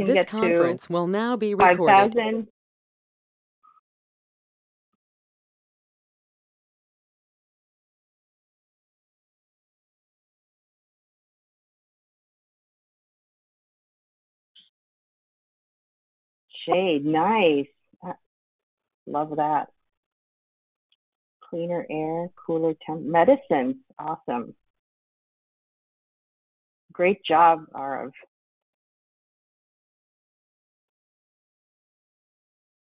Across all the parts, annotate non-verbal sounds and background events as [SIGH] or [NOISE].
can This get to conference will now be recorded. thousand. Shade, nice. Love that. Cleaner air, cooler temp, medicines, awesome. Great job, Arav.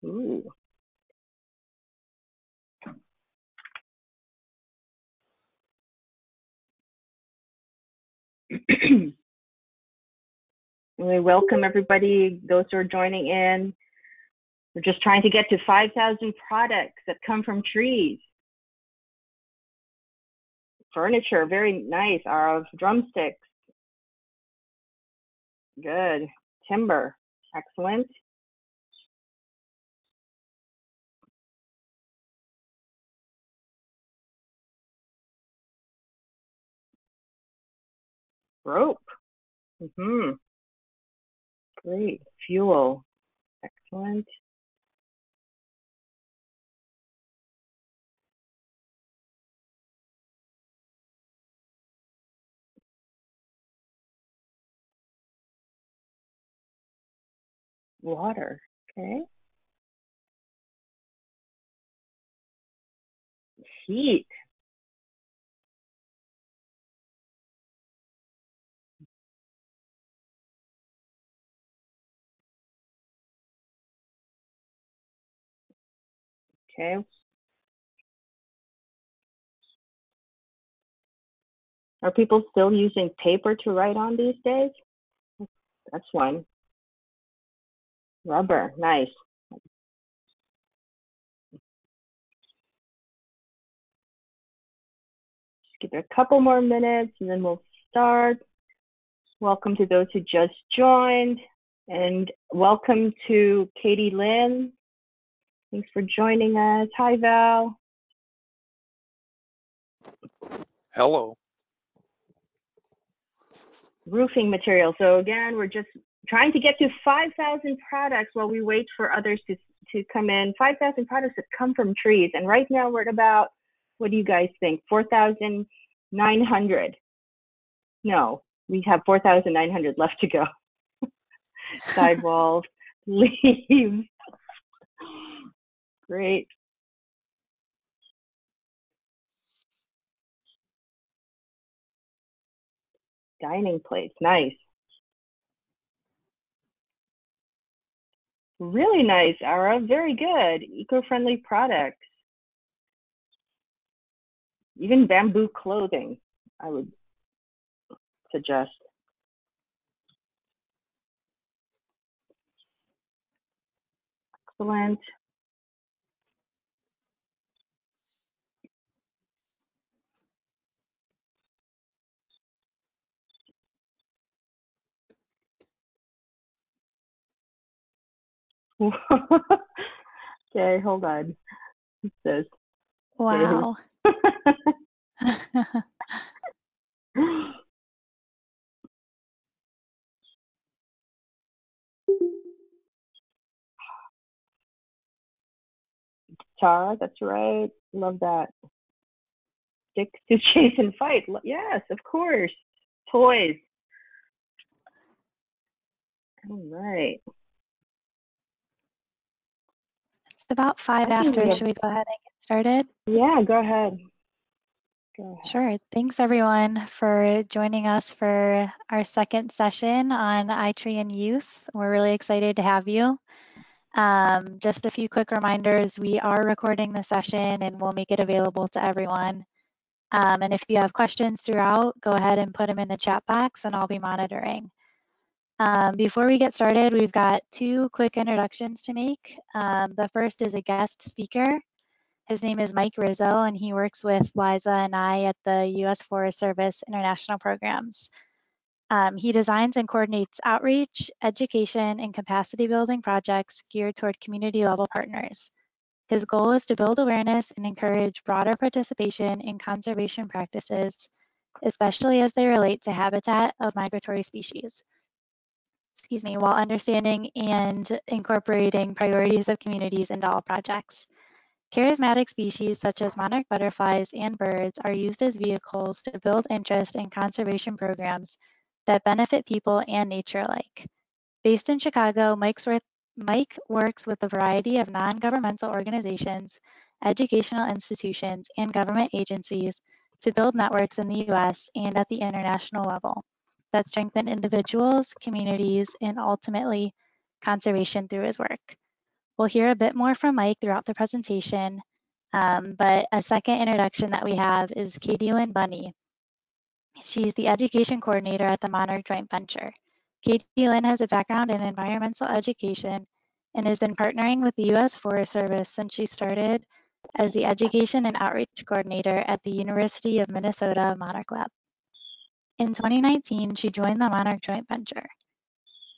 Ooh. [CLEARS THROAT] We welcome everybody, those who are joining in. We're just trying to get to 5,000 products that come from trees. Furniture, very nice. Arav, drumsticks, good. Timber, excellent. Rope, Mm-hmm. great. Fuel, excellent. Water, okay. Heat, okay. Are people still using paper to write on these days? That's one. Rubber, nice. Just give it a couple more minutes and then we'll start. Welcome to those who just joined and welcome to Katie Lynn. Thanks for joining us. Hi, Val. Hello. Roofing material. So again, we're just trying to get to 5,000 products while we wait for others to, to come in. 5,000 products that come from trees. And right now we're at about, what do you guys think? 4,900. No, we have 4,900 left to go. [LAUGHS] Sidewalls, [LAUGHS] leaves. Great. Dining plates, nice. Really nice, Ara. Very good. Eco-friendly products. Even bamboo clothing, I would suggest. Excellent. [LAUGHS] okay, hold on. It says Wow. Tara, that's right. Love that. Sticks to chase and fight. Yes, of course. Toys. All right. It's about five I think we after. Should we go ahead and get started? Yeah, go ahead. Go ahead. Sure. Thanks everyone for joining us for our second session on iTree and Youth. We're really excited to have you. Um, just a few quick reminders. We are recording the session and we'll make it available to everyone. Um, and if you have questions throughout, go ahead and put them in the chat box and I'll be monitoring. Um, before we get started, we've got two quick introductions to make. Um, the first is a guest speaker. His name is Mike Rizzo, and he works with Liza and I at the U.S. Forest Service International Programs. Um, he designs and coordinates outreach, education, and capacity building projects geared toward community level partners. His goal is to build awareness and encourage broader participation in conservation practices, especially as they relate to habitat of migratory species. Excuse me, while understanding and incorporating priorities of communities into all projects. Charismatic species such as monarch butterflies and birds are used as vehicles to build interest in conservation programs that benefit people and nature alike. Based in Chicago, Mike works with a variety of non-governmental organizations, educational institutions, and government agencies to build networks in the US and at the international level that strengthen individuals, communities, and ultimately conservation through his work. We'll hear a bit more from Mike throughout the presentation, um, but a second introduction that we have is Katie Lynn Bunny. She's the education coordinator at the Monarch Joint Venture. Katie Lynn has a background in environmental education and has been partnering with the U.S. Forest Service since she started as the Education and Outreach Coordinator at the University of Minnesota Monarch Lab. In 2019, she joined the Monarch Joint Venture.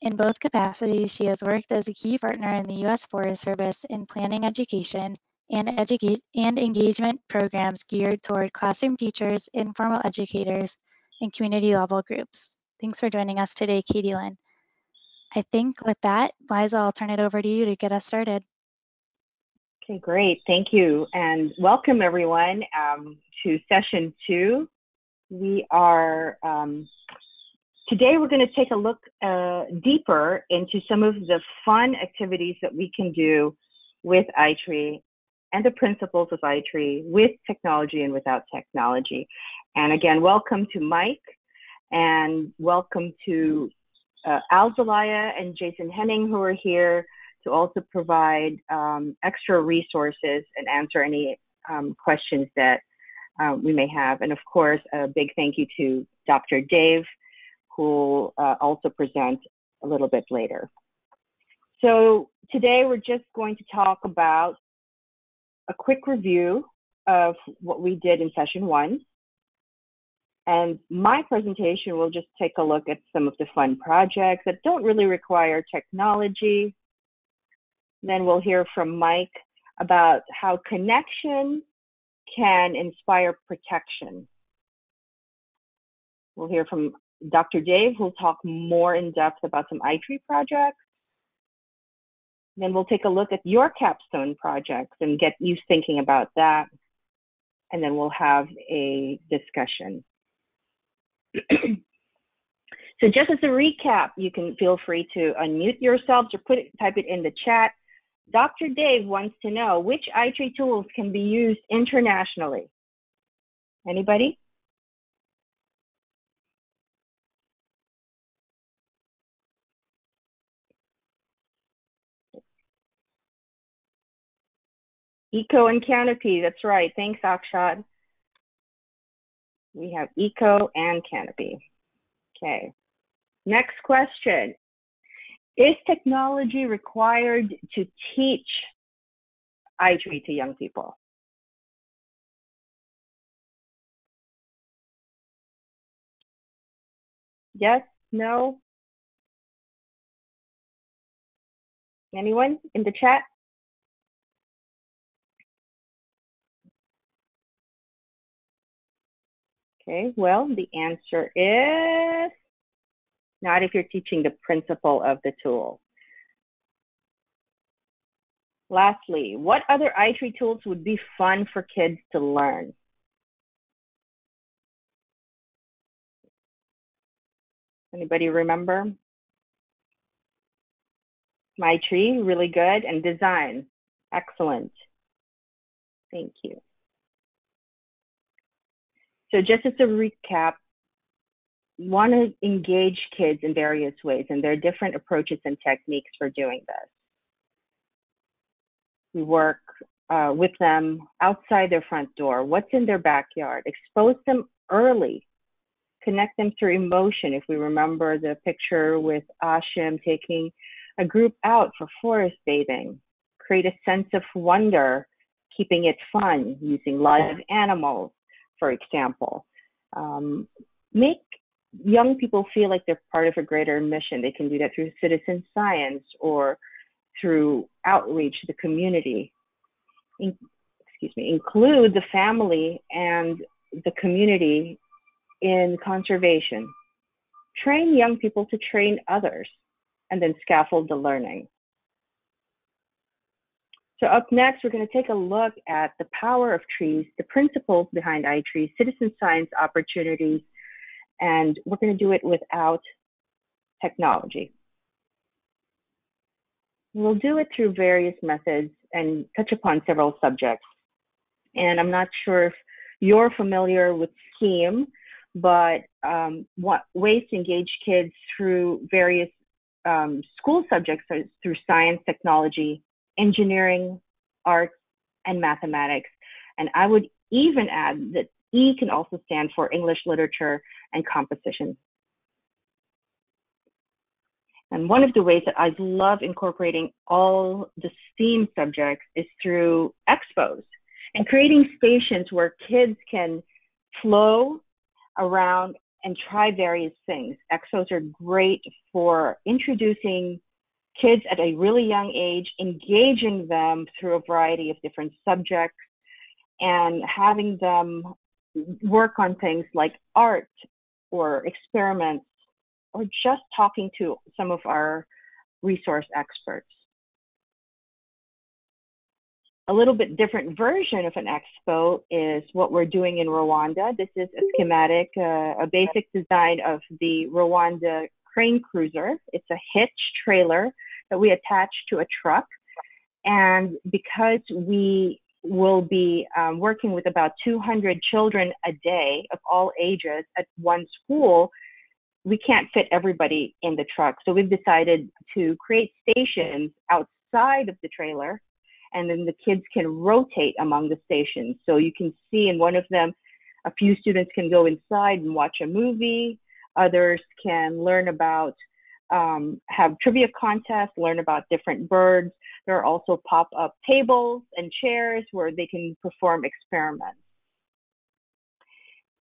In both capacities, she has worked as a key partner in the U.S. Forest Service in planning education and, educate, and engagement programs geared toward classroom teachers, informal educators, and community level groups. Thanks for joining us today, Katie Lynn. I think with that, Liza, I'll turn it over to you to get us started. Okay, great. Thank you. And welcome everyone um, to session two. We are um, Today, we're going to take a look uh, deeper into some of the fun activities that we can do with iTree and the principles of iTree with technology and without technology. And again, welcome to Mike and welcome to uh, Al and Jason Henning who are here to also provide um, extra resources and answer any um, questions that uh, we may have. And of course, a big thank you to Dr. Dave who uh, also present a little bit later. So today we're just going to talk about a quick review of what we did in session one. And my presentation will just take a look at some of the fun projects that don't really require technology. Then we'll hear from Mike about how connection can inspire protection. We'll hear from Dr. Dave who will talk more in depth about some iTree projects. Then we'll take a look at your capstone projects and get you thinking about that. And then we'll have a discussion. [CLEARS THROAT] so just as a recap, you can feel free to unmute yourselves or put it, type it in the chat. Dr. Dave wants to know which iTree tools can be used internationally. Anybody? Eco and Canopy, that's right. Thanks, Akshat. We have Eco and Canopy. Okay. Next question. Is technology required to teach iTree to young people? Yes? No? Anyone in the chat? Okay, well, the answer is not if you're teaching the principle of the tool. Lastly, what other iTree tools would be fun for kids to learn? Anybody remember? My tree, really good, and design, excellent. Thank you. So just as a recap, want to engage kids in various ways, and there are different approaches and techniques for doing this. We work uh, with them outside their front door, what's in their backyard, expose them early, connect them through emotion. If we remember the picture with Ashim taking a group out for forest bathing, create a sense of wonder, keeping it fun, using live animals, for example. Um, make young people feel like they're part of a greater mission. They can do that through citizen science or through outreach to the community. In, excuse me, include the family and the community in conservation. Train young people to train others. and then scaffold the learning. So up next, we're going to take a look at the power of trees, the principles behind iTrees, citizen science opportunities, and we're going to do it without technology. We'll do it through various methods and touch upon several subjects. And I'm not sure if you're familiar with STEAM, but um, what, ways to engage kids through various um, school subjects through science, technology, engineering, arts, and mathematics. And I would even add that E can also stand for English literature and composition. And one of the ways that I love incorporating all the STEAM subjects is through expos and creating stations where kids can flow around and try various things. Expos are great for introducing kids at a really young age, engaging them through a variety of different subjects, and having them work on things like art or experiments or just talking to some of our resource experts. A little bit different version of an expo is what we're doing in Rwanda. This is a schematic, uh, a basic design of the Rwanda crane cruiser. It's a hitch trailer that we attach to a truck. And because we will be um, working with about 200 children a day of all ages at one school, we can't fit everybody in the truck. So we've decided to create stations outside of the trailer, and then the kids can rotate among the stations. So you can see in one of them, a few students can go inside and watch a movie. Others can learn about um, have trivia contests, learn about different birds. There are also pop-up tables and chairs where they can perform experiments.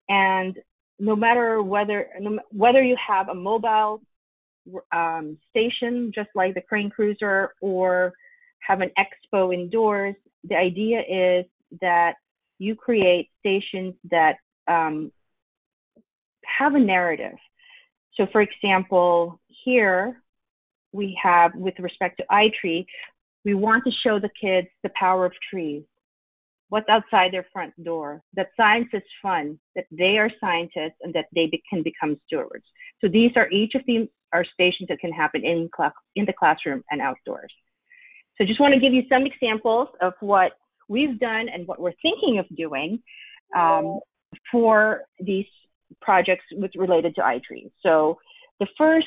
And no matter whether whether you have a mobile um, station just like the crane cruiser or have an expo indoors, the idea is that you create stations that um, have a narrative. So, for example, here we have, with respect to iTree, we want to show the kids the power of trees, what's outside their front door, that science is fun, that they are scientists, and that they be, can become stewards. So these are each of these are stations that can happen in, class, in the classroom and outdoors. So just want to give you some examples of what we've done and what we're thinking of doing um, for these projects with related to iTree. So the first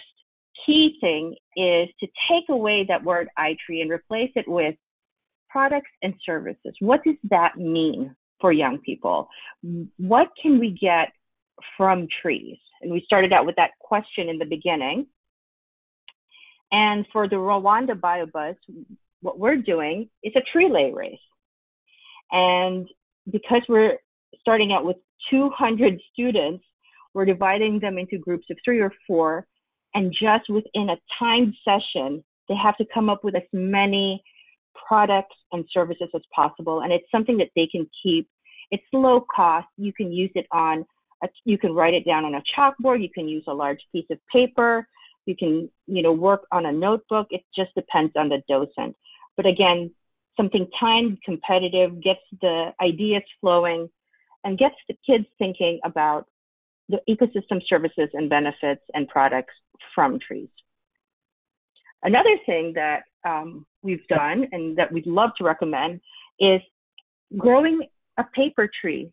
key thing is to take away that word iTree and replace it with products and services. What does that mean for young people? What can we get from trees? And we started out with that question in the beginning. And for the Rwanda Biobus, what we're doing is a tree lay race. And because we're starting out with 200 students, we're dividing them into groups of three or four and just within a timed session, they have to come up with as many products and services as possible. And it's something that they can keep. It's low cost. You can use it on, a, you can write it down on a chalkboard. You can use a large piece of paper. You can, you know, work on a notebook. It just depends on the docent. But again, something timed, competitive, gets the ideas flowing and gets the kids thinking about the ecosystem services and benefits and products from trees. Another thing that um, we've done and that we'd love to recommend is growing a paper tree.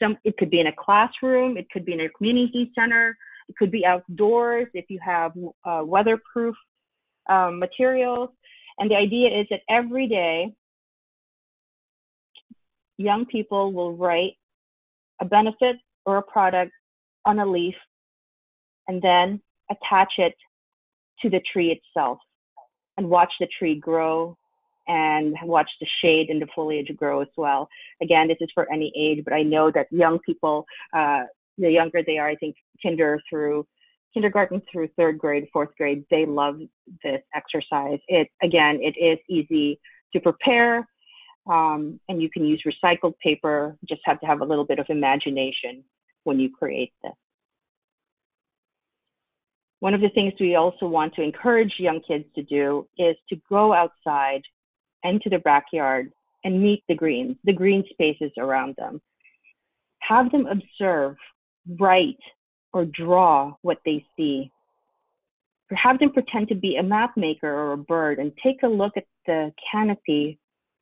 Some, it could be in a classroom, it could be in a community center, it could be outdoors if you have uh, weatherproof um, materials. And the idea is that every day, young people will write a benefit or a product on a leaf and then attach it to the tree itself and watch the tree grow and watch the shade and the foliage grow as well. Again, this is for any age, but I know that young people, uh, the younger they are, I think kinder through kindergarten through third grade, fourth grade, they love this exercise. It again, it is easy to prepare, um, and you can use recycled paper. Just have to have a little bit of imagination when you create this. one of the things we also want to encourage young kids to do is to go outside into the backyard and meet the greens, the green spaces around them. Have them observe, write, or draw what they see. Or have them pretend to be a map maker or a bird and take a look at the canopy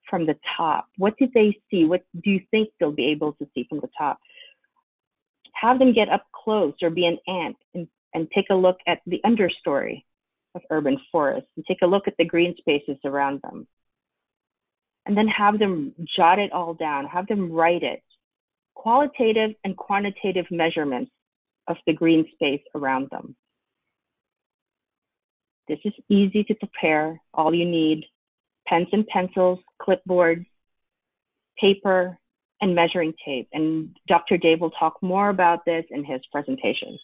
from the top. What did they see? What do you think they'll be able to see from the top? Have them get up close or be an ant and, and take a look at the understory of urban forests and take a look at the green spaces around them. And then have them jot it all down, have them write it. Qualitative and quantitative measurements of the green space around them. This is easy to prepare. All you need pens and pencils, clipboards, paper, and measuring tape. And Dr. Dave will talk more about this in his presentation.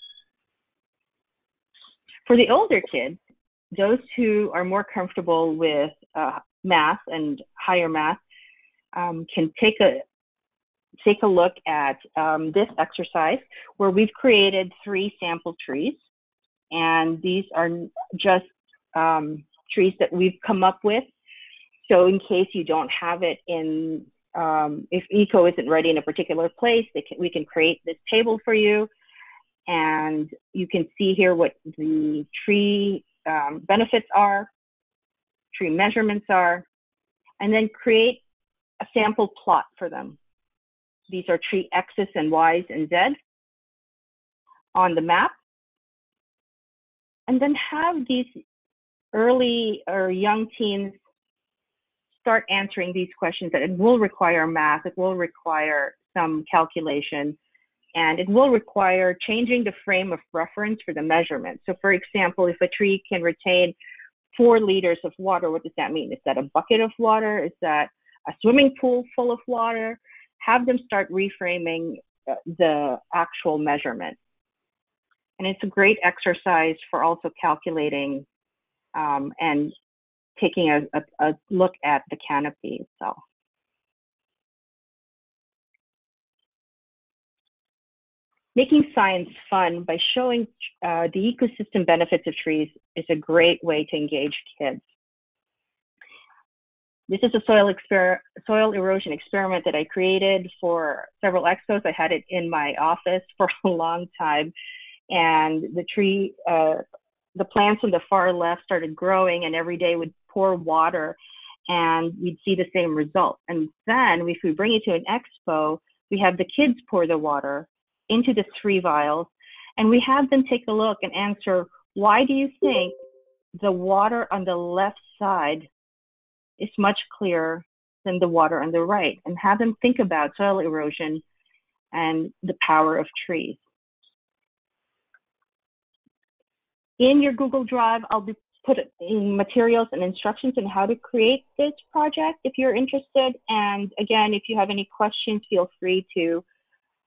For the older kids, those who are more comfortable with uh, math and higher math um, can take a take a look at um, this exercise where we've created three sample trees. And these are just um, trees that we've come up with. So in case you don't have it in, um, if ECO isn't ready in a particular place, can, we can create this table for you. And you can see here what the tree um, benefits are, tree measurements are, and then create a sample plot for them. These are tree X's and Y's and Z on the map. And then have these early or young teens start answering these questions that it will require math, it will require some calculation, and it will require changing the frame of reference for the measurement. So for example, if a tree can retain four liters of water, what does that mean? Is that a bucket of water? Is that a swimming pool full of water? have them start reframing uh, the actual measurement. And it's a great exercise for also calculating um, and taking a, a, a look at the canopy itself. Making science fun by showing uh, the ecosystem benefits of trees is a great way to engage kids. This is a soil, soil erosion experiment that I created for several expos. I had it in my office [LAUGHS] for a long time. And the tree, uh, the plants on the far left started growing and every day would pour water and we'd see the same result. And then if we bring it to an expo, we have the kids pour the water into the three vials and we have them take a look and answer, why do you think the water on the left side is much clearer than the water on the right and have them think about soil erosion and the power of trees. In your Google Drive, I'll be put materials and instructions on how to create this project if you're interested. And again, if you have any questions, feel free to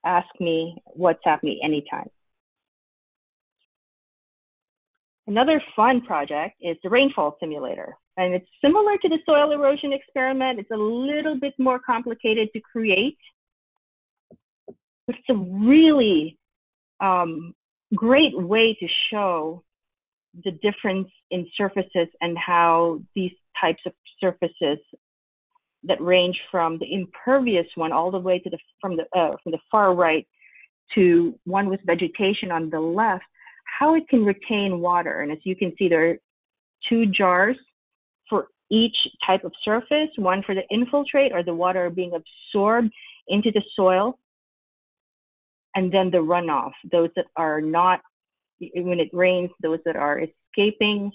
ask me, WhatsApp me anytime. Another fun project is the rainfall simulator. And it's similar to the soil erosion experiment. It's a little bit more complicated to create, but it's a really um, great way to show the difference in surfaces and how these types of surfaces that range from the impervious one all the way to the from the uh, from the far right to one with vegetation on the left, how it can retain water. And as you can see, there are two jars for each type of surface, one for the infiltrate or the water being absorbed into the soil, and then the runoff, those that are not, when it rains, those that are escaping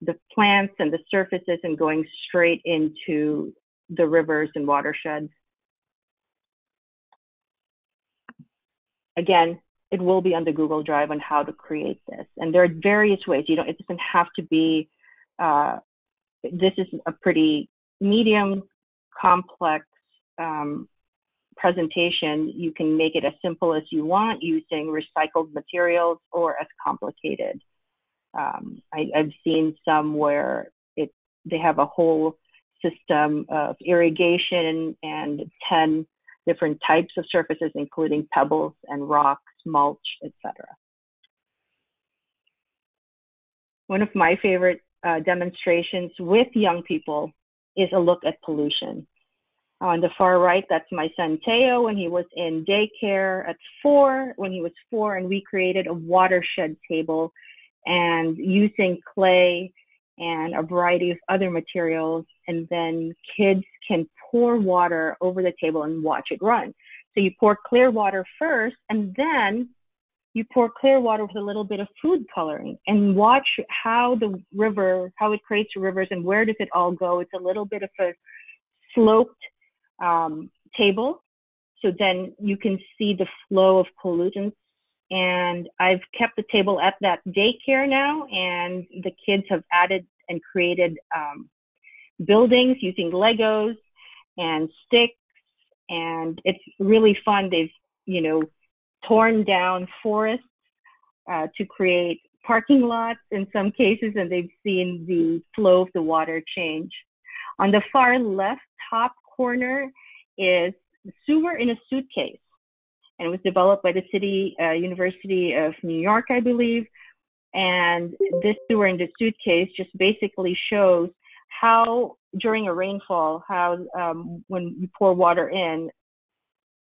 the plants and the surfaces and going straight into the rivers and watersheds. Again, it will be on the Google Drive on how to create this. And there are various ways. You know, it doesn't have to be uh, this is a pretty medium complex um, presentation. You can make it as simple as you want using recycled materials or as complicated. Um, I, have seen some where it they have a whole system of irrigation and 10 different types of surfaces, including pebbles and rocks, mulch, etc. one of my favorite uh, demonstrations with young people is a look at pollution. On the far right, that's my son Teo when he was in daycare at four, when he was four, and we created a watershed table and using clay and a variety of other materials. And then kids can pour water over the table and watch it run. So you pour clear water first, and then you pour clear water with a little bit of food coloring and watch how the river, how it creates rivers and where does it all go. It's a little bit of a sloped um, table. So then you can see the flow of pollutants. And I've kept the table at that daycare now, and the kids have added and created um, buildings using Legos and sticks, and it's really fun. They've, you know, torn down forests uh, to create parking lots in some cases, and they've seen the flow of the water change. On the far left top corner is sewer in a suitcase, and it was developed by the City uh, University of New York, I believe. And this sewer in the suitcase just basically shows how during a rainfall, how um, when you pour water in,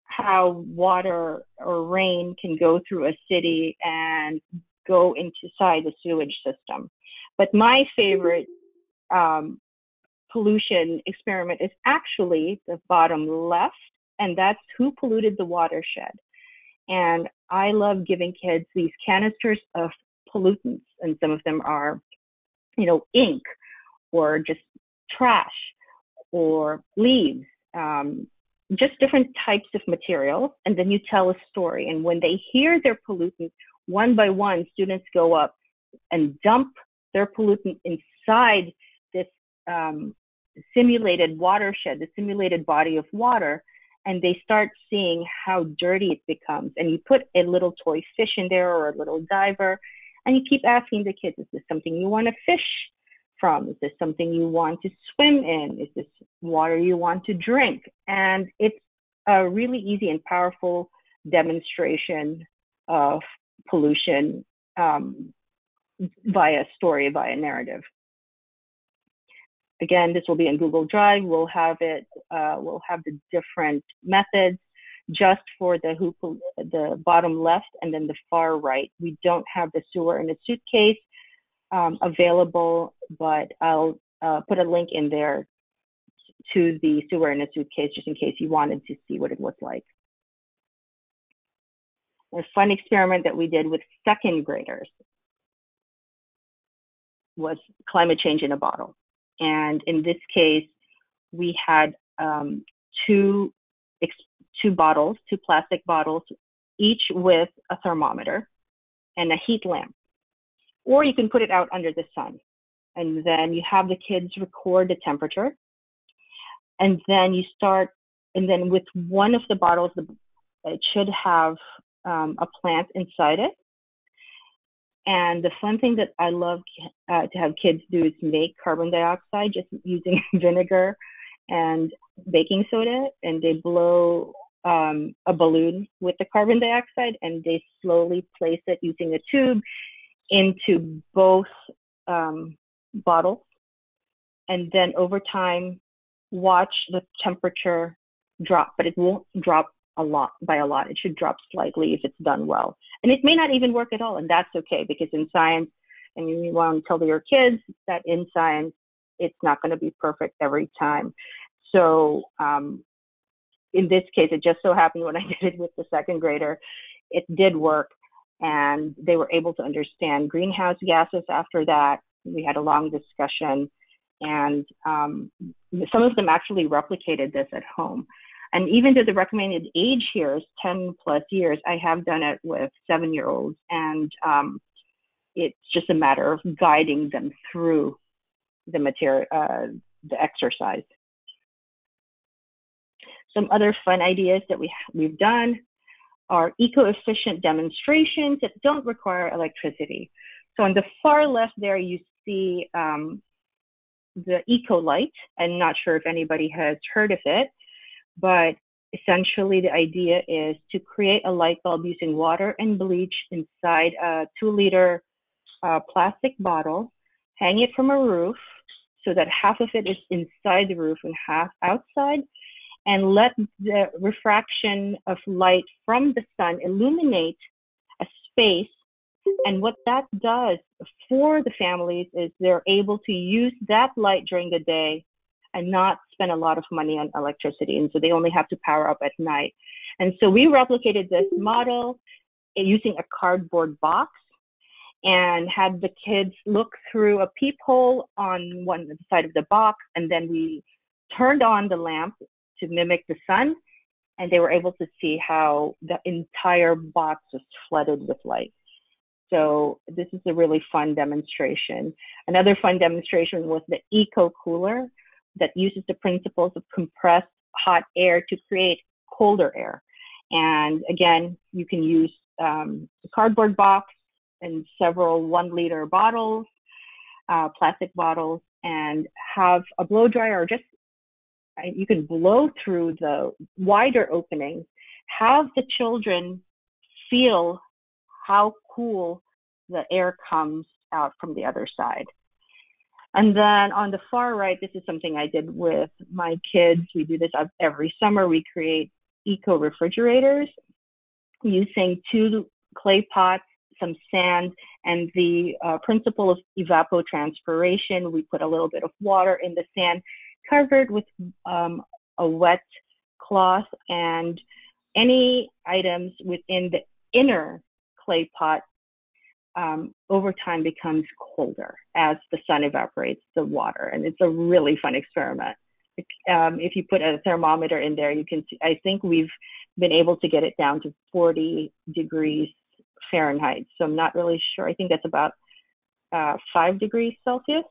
how water or rain can go through a city and go inside the sewage system. But my favorite um, pollution experiment is actually the bottom left, and that's who polluted the watershed. And I love giving kids these canisters of pollutants, and some of them are, you know, ink or just trash or leaves. Um, just different types of materials, and then you tell a story. And when they hear their pollutants, one by one, students go up and dump their pollutant inside this um, simulated watershed, the simulated body of water, and they start seeing how dirty it becomes. And you put a little toy fish in there or a little diver, and you keep asking the kids, is this something you want to fish from? Is this something you want to swim in? Is this water you want to drink? And it's a really easy and powerful demonstration of pollution um, via story, via narrative. Again, this will be in Google Drive. We'll have it. Uh, we'll have the different methods just for the hoop, the bottom left, and then the far right. We don't have the sewer in a suitcase um, available, but I'll uh, put a link in there to the sewer in a suitcase just in case you wanted to see what it looked like. A fun experiment that we did with second graders was climate change in a bottle. And in this case, we had um, two, two bottles, two plastic bottles, each with a thermometer and a heat lamp or you can put it out under the sun. And then you have the kids record the temperature. And then you start, and then with one of the bottles, it should have um, a plant inside it. And the fun thing that I love uh, to have kids do is make carbon dioxide just using [LAUGHS] vinegar and baking soda, and they blow um, a balloon with the carbon dioxide and they slowly place it using a tube into both um, bottles, and then over time, watch the temperature drop, but it won't drop a lot by a lot. It should drop slightly if it's done well. And it may not even work at all, and that's okay because in science, and you want to tell your kids that in science, it's not going to be perfect every time. So um, in this case, it just so happened when I [LAUGHS] did it with the second grader, it did work and they were able to understand greenhouse gases after that. We had a long discussion, and um, some of them actually replicated this at home. And even though the recommended age here is 10 plus years, I have done it with seven year olds, and um, it's just a matter of guiding them through the material, uh, the exercise. Some other fun ideas that we we've done are eco-efficient demonstrations that don't require electricity. So on the far left there, you see um, the Eco-Light. I'm not sure if anybody has heard of it, but essentially the idea is to create a light bulb using water and bleach inside a two liter a plastic bottle, hang it from a roof so that half of it is inside the roof and half outside, and let the refraction of light from the sun illuminate a space. And what that does for the families is they're able to use that light during the day and not spend a lot of money on electricity. And so they only have to power up at night. And so we replicated this model uh, using a cardboard box and had the kids look through a peephole on one side of the box. And then we turned on the lamp to mimic the sun. And they were able to see how the entire box was flooded with light. So this is a really fun demonstration. Another fun demonstration was the eco cooler that uses the principles of compressed hot air to create colder air. And again, you can use um, a cardboard box and several one liter bottles, uh, plastic bottles, and have a blow dryer or just you can blow through the wider openings. Have the children feel how cool the air comes out from the other side. And then on the far right, this is something I did with my kids. We do this every summer. We create eco refrigerators using two clay pots, some sand, and the uh, principle of evapotranspiration. We put a little bit of water in the sand, covered with um, a wet cloth, and any items within the inner clay pot um, over time becomes colder as the sun evaporates the water. And it's a really fun experiment. Um, if you put a thermometer in there, you can see, I think we've been able to get it down to 40 degrees Fahrenheit. So I'm not really sure. I think that's about uh, five degrees Celsius.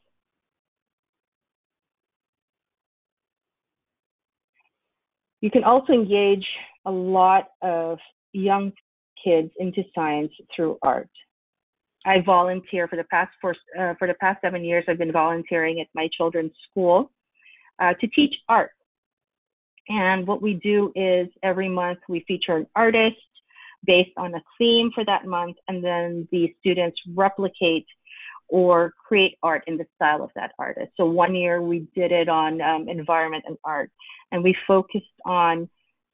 You can also engage a lot of young kids into science through art. I volunteer for the past four, uh, for the past seven years. I've been volunteering at my children's school uh, to teach art. And what we do is every month we feature an artist based on a theme for that month, and then the students replicate or create art in the style of that artist. So one year we did it on um, environment and art, and we focused on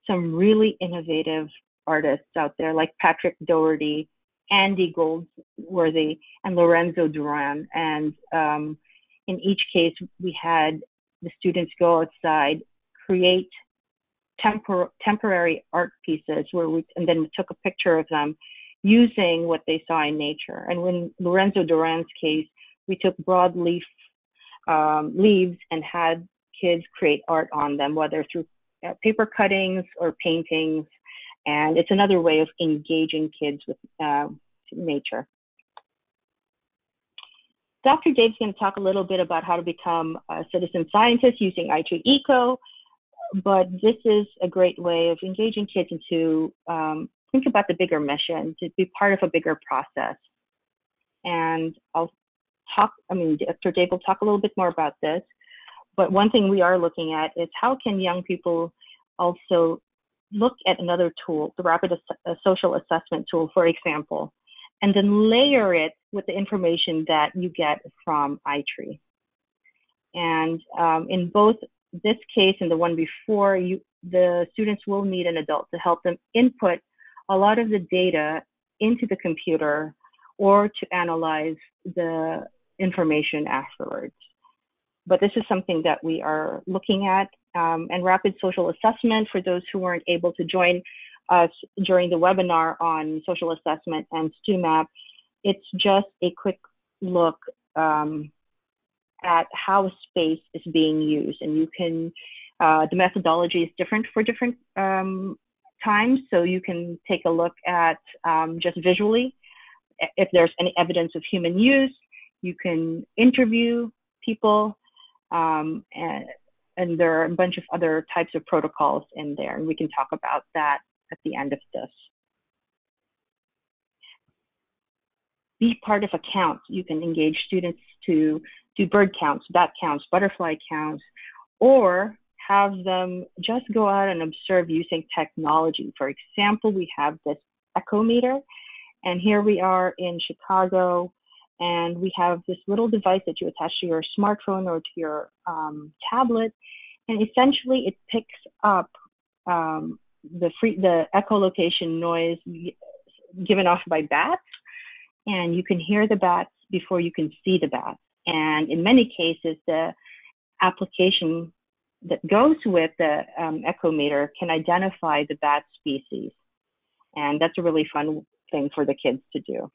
some really innovative artists out there like Patrick Dougherty, Andy Goldsworthy and Lorenzo Duran. And um, in each case, we had the students go outside, create tempor- temporary art pieces where we, and then we took a picture of them using what they saw in nature. And when Lorenzo Duran's case, we took broadleaf um, leaves and had kids create art on them, whether through uh, paper cuttings or paintings and it's another way of engaging kids with uh, nature. Dr. Dave's going to talk a little bit about how to become a citizen scientist using i Eco, but this is a great way of engaging kids into um, think about the bigger mission, to be part of a bigger process. And I'll talk, I mean, Dr. Dave will talk a little bit more about this, but one thing we are looking at is how can young people also look at another tool, the rapid ass- social assessment tool, for example, and then layer it with the information that you get from iTree. And um, in both this case and the one before, you, the students will need an adult to help them input a lot of the data into the computer or to analyze the information afterwards. But this is something that we are looking at um, and rapid social assessment for those who weren't able to join us during the webinar on social assessment and STEW-MAP. It's just a quick look um, at how space is being used, and you can. Uh, the methodology is different for different um, times, so you can take a look at um, just visually if there's any evidence of human use. You can interview people um, and and there are a bunch of other types of protocols in there, and we can talk about that at the end of this. Be part of a count. You can engage students to do bird counts, bat counts, butterfly counts, or have them just go out and observe using technology. For example, we have this echo meter, and here we are in Chicago, and we have this little device that you attach to your smartphone or to your um, tablet, and essentially it picks up um, the free the echolocation noise given off by bats, and you can hear the bats before you can see the bats. And in many cases, the application that goes with the um, echometer can identify the bat species. And that's a really fun thing for the kids to do.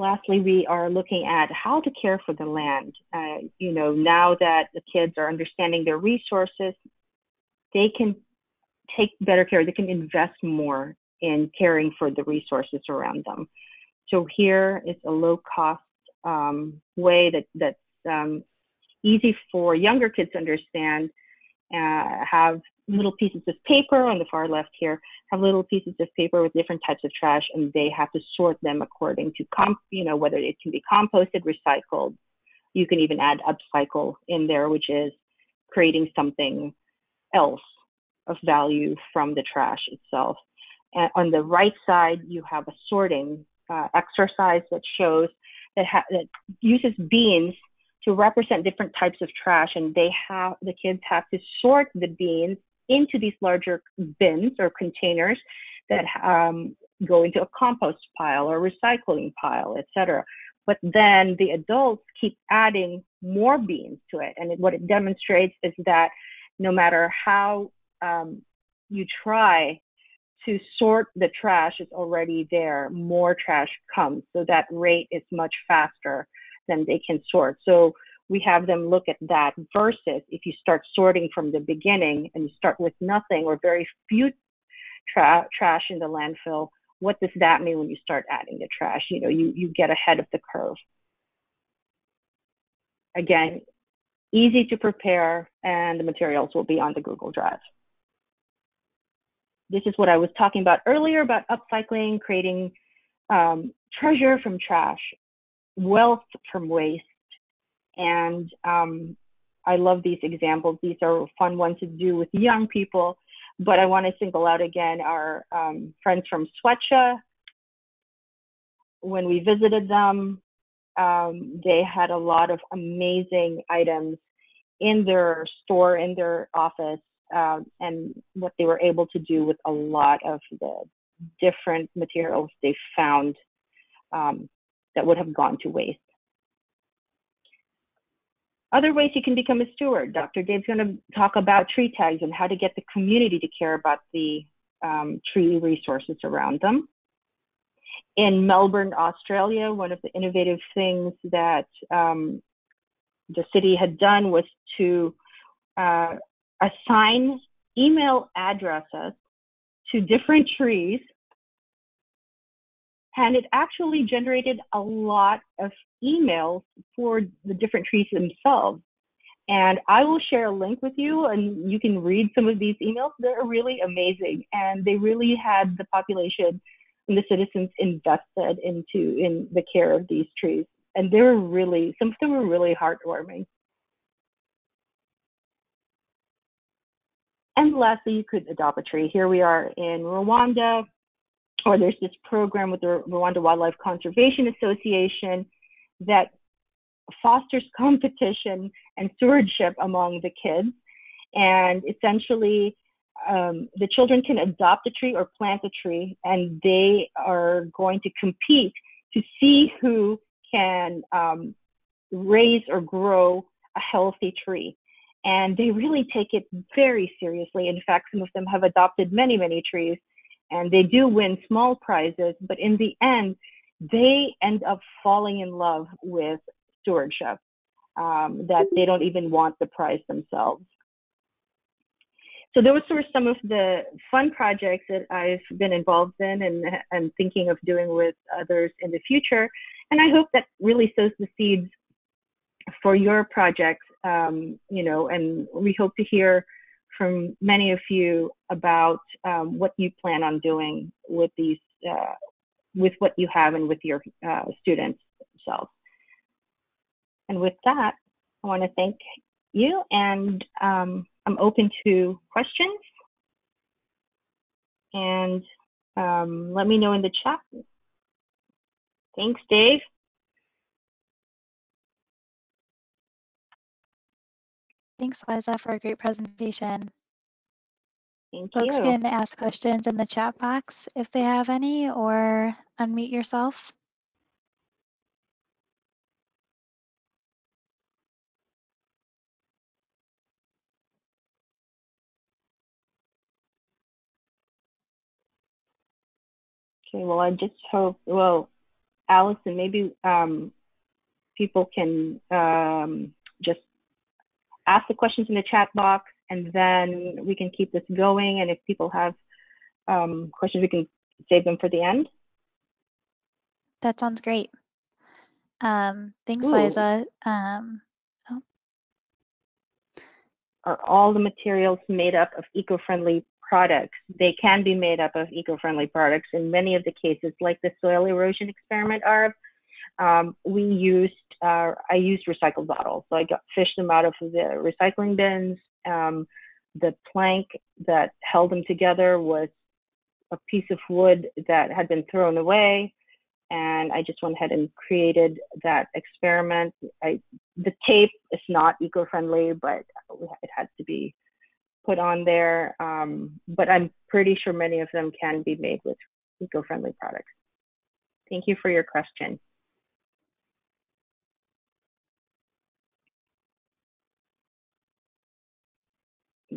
Lastly, we are looking at how to care for the land. Uh, you know, now that the kids are understanding their resources, they can take better care. They can invest more in caring for the resources around them. So here is a low cost um, way that that's um, easy for younger kids to understand. Uh, have little pieces of paper on the far left here, have little pieces of paper with different types of trash, and they have to sort them according to comp, you know, whether it can be composted, recycled. You can even add upcycle in there, which is creating something else of value from the trash itself. And on the right side, you have a sorting uh, exercise that shows that, ha- that uses beans to represent different types of trash, and they have the kids have to sort the beans into these larger bins or containers that um, go into a compost pile or recycling pile, etc. But then the adults keep adding more beans to it, and it, what it demonstrates is that no matter how um, you try to sort the trash it's already there, more trash comes. So that rate is much faster than they can sort. So we have them look at that versus if you start sorting from the beginning and you start with nothing or very few tra- trash in the landfill, what does that mean when you start adding the trash? You know, you, you get ahead of the curve. Again, easy to prepare and the materials will be on the Google Drive this is what I was talking about earlier about upcycling, creating um, treasure from trash, wealth from waste. And um, I love these examples. These are fun ones to do with young people. But I want to single out again our um, friends from Swechha. When we visited them, um, they had a lot of amazing items in their store, in their office um, and what they were able to do with a lot of the different materials they found um, that would have gone to waste. Other ways you can become a steward. Dr. Dave's going to talk about tree tags and how to get the community to care about the um, tree resources around them. In Melbourne, Australia, one of the innovative things that um, the city had done was to uh, assign email addresses to different trees. And it actually generated a lot of emails for the different trees themselves. And I will share a link with you and you can read some of these emails. They're really amazing. And they really had the population and the citizens invested into in the care of these trees. And they were really, some of them were really heartwarming. And lastly, you could adopt a tree. Here we are in Rwanda, or there's this program with the Rwanda Wildlife Conservation Association that fosters [LAUGHS] competition and stewardship among the kids. And essentially, um, the children can adopt a tree or plant a tree, and they are going to compete to see who can um, raise or grow a healthy tree and they really take it very seriously. In fact, some of them have adopted many, many trees, and they do win small prizes, but in the end, they end up falling in love with stewardship, um, that they don't even want the prize themselves. So those were some of the fun projects that I've been involved in and, and thinking of doing with others in the future. And I hope that really sows the seeds for your projects um, you know, and we hope to hear from many of you about um, what you plan on doing with these, uh, with what you have and with your uh, students themselves. And with that, I want to thank you, and um, I'm open to questions. And um, let me know in the chat Thanks, Dave. Thanks, Liza, for a great presentation. Thank Folks you. can ask questions in the chat box if they have any, or unmute yourself. Okay, well, I just hope, well, Allison, maybe um, people can um, just ask the questions in the chat box and then we can keep this going. And if people have um, questions, we can save them for the end. That sounds great. Um, thanks, Ooh. Liza. Um, Are all the materials made up of eco-friendly products? They can be made up of eco-friendly products. In many of the cases, like the soil erosion experiment, Arv, um, we used, uh, I used recycled bottles. So I got fished them out of the recycling bins. Um, the plank that held them together was a piece of wood that had been thrown away. And I just went ahead and created that experiment. I, the tape is not eco-friendly, but it had to be put on there. Um, but I'm pretty sure many of them can be made with eco-friendly products. Thank you for your question.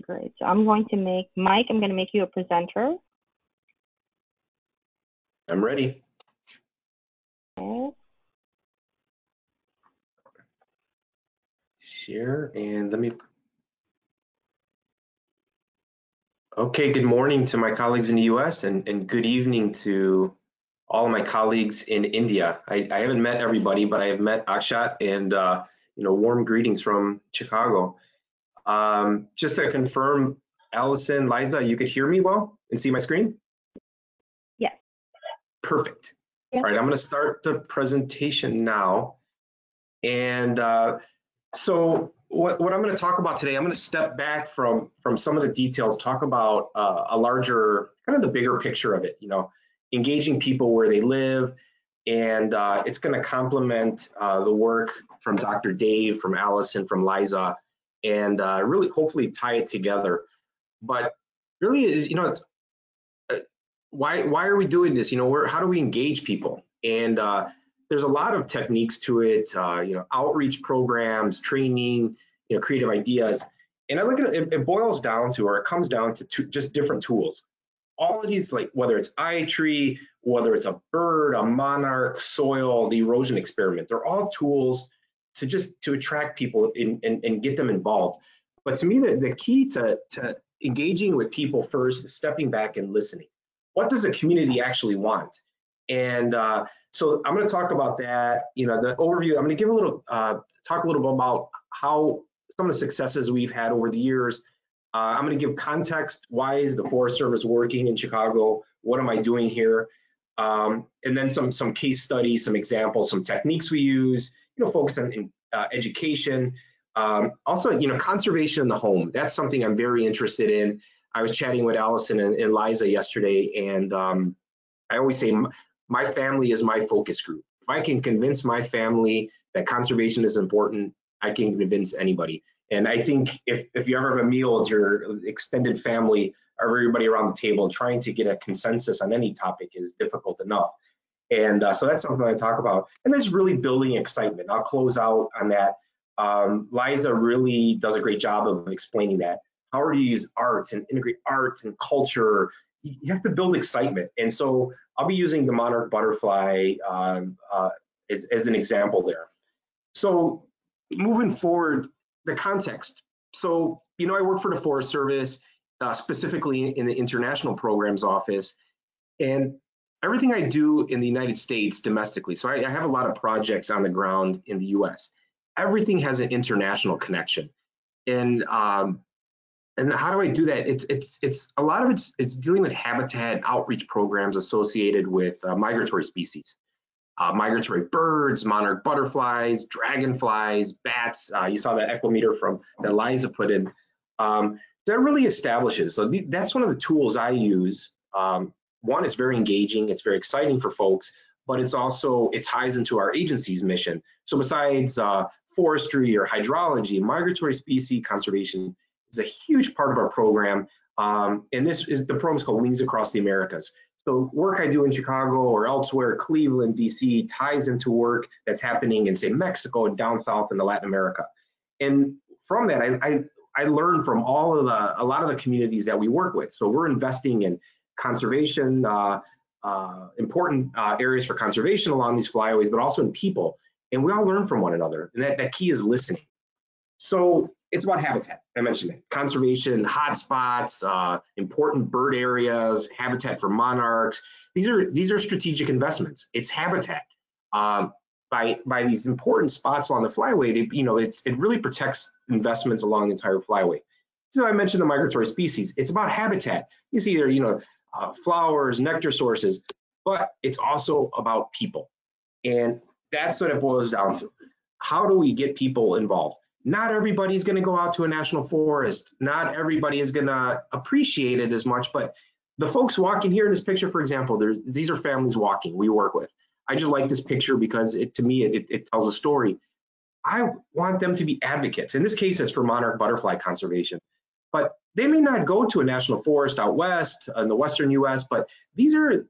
Great. So I'm going to make, Mike, I'm going to make you a presenter. I'm ready. Okay. Share and let me. Okay, good morning to my colleagues in the US and, and good evening to all of my colleagues in India. I, I haven't met everybody, but I have met Akshat and uh, you know warm greetings from Chicago. Um, just to confirm, Allison, Liza, you could hear me well and see my screen? Yes. Perfect. Yep. All right, I'm going to start the presentation now. And uh, so what, what I'm going to talk about today, I'm going to step back from, from some of the details, talk about uh, a larger, kind of the bigger picture of it, you know, engaging people where they live. And uh, it's going to complement uh, the work from Dr. Dave, from Allison, from Liza, and uh, really hopefully tie it together. But really, is you know, it's uh, why why are we doing this? You know, where how do we engage people? And uh, there's a lot of techniques to it. Uh, you know, outreach programs, training, you know, creative ideas. And I look at it, it boils down to, or it comes down to just different tools. All of these, like whether it's iTree, whether it's a bird, a monarch, soil, the erosion experiment, they're all tools to just to attract people and, and, and get them involved. But to me, the, the key to, to engaging with people first is stepping back and listening. What does a community actually want? And uh, so I'm going to talk about that. You know, the overview. I'm going to give a little uh, talk a little bit about how some of the successes we've had over the years. Uh, I'm going to give context. Why is the Forest Service working in Chicago? What am I doing here? Um, and then some some case studies, some examples, some techniques we use. You know, focus on uh, education. Um, also, you know, conservation in the home. That's something I'm very interested in. I was chatting with Allison and, and Liza yesterday, and um, I always say my family is my focus group. If I can convince my family that conservation is important, I can convince anybody. And I think if, if you ever have a meal with your extended family everybody around the table, trying to get a consensus on any topic is difficult enough. And uh, so that's something I talk about. And that's really building excitement. I'll close out on that. Um, Liza really does a great job of explaining that. How do you use art and integrate art and culture? You have to build excitement. And so I'll be using the monarch butterfly um, uh, as, as an example there. So moving forward, the context. So, you know, I work for the Forest Service, uh, specifically in the international programs office. And everything I do in the United States domestically, so I, I, have a lot of projects on the ground in the US, everything has an international connection. And um, and how do I do that? It's it's it's a lot of it's it's dealing with habitat outreach programs associated with uh, migratory species, uh, migratory birds, monarch butterflies, dragonflies, bats. Uh, you saw that equimeter from that Liza put in. Um, that really establishes. So th that's one of the tools I use um, one, it's very engaging, it's very exciting for folks, but it's also, it ties into our agency's mission. So besides uh, forestry or hydrology, migratory species conservation is a huge part of our program. Um, and this is the program is called Wings Across the Americas. So work I do in Chicago or elsewhere, Cleveland, DC, ties into work that's happening in say Mexico and down south into Latin America. And from that, I, I, I learned from all of the, a lot of the communities that we work with. So we're investing in conservation, uh, uh, important uh, areas for conservation along these flyways, but also in people. And we all learn from one another. And that, that key is listening. So it's about habitat. I mentioned it. Conservation, hotspots, uh, important bird areas, habitat for monarchs. These are these are strategic investments. It's habitat. Um, by by these important spots along the flyway, they, you know, it's it really protects investments along the entire flyway. So I mentioned the migratory species. It's about habitat. You see there, you know, uh, flowers, nectar sources, but it's also about people, and that's what it boils down to. How do we get people involved? not everybody's going to go out to a national forest. Not everybody is going to appreciate it as much, but the folks walking here in this picture, for example, these are families walking we work with. I just like this picture because it, to me, it, it tells a story. I want them to be advocates. In this case, it's for monarch butterfly conservation, but they may not go to a national forest out west in the Western US, but these are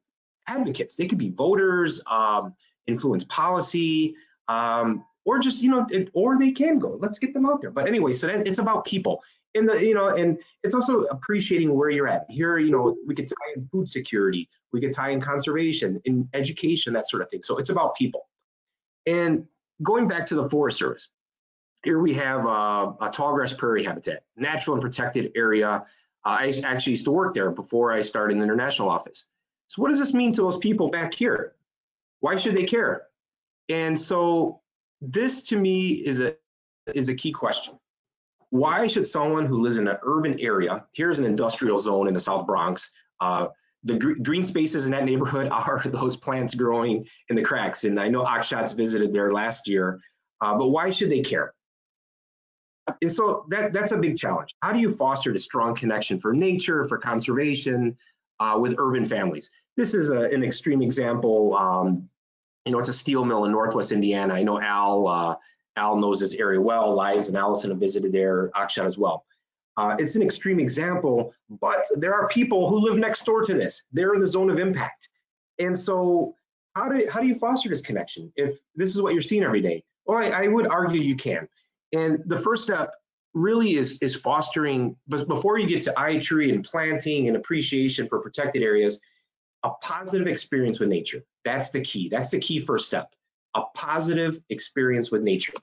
advocates. They could be voters, um, influence policy, um, or just you know it, or they can go. Let's get them out there. But anyway so then it's about people. And the you know and it's also appreciating where you're at. Here you know we could tie in food security we could tie in conservation in education that sort of thing. So it's about people. And going back to the forest service here we have uh, a tallgrass prairie habitat natural and protected area uh, i actually used to work there before i started in the international office so what does this mean to those people back here why should they care and so this to me is a is a key question. Why should someone who lives in an urban area, here's an industrial zone in the South Bronx, uh, the gr green spaces in that neighborhood [LAUGHS] are those plants growing in the cracks. And I know Akshat's visited there last year, uh, but why should they care? And so that, that's a big challenge. How do you foster a strong connection for nature, for conservation uh, with urban families? This is a, an extreme example. Um, you know, it's a steel mill in Northwest Indiana. I know Al, uh, Al knows this area well. Liza and Allison have visited there, Akshat as well. Uh, it's an extreme example, but there are people who live next door to this. They're in the zone of impact. And so how do, how do you foster this connection if this is what you're seeing every day? Well, I, I would argue you can. And the first step really is, is fostering, but before you get to iTree and planting and appreciation for protected areas, a positive experience with nature. That's the key. That's the key first step. A positive experience with nature.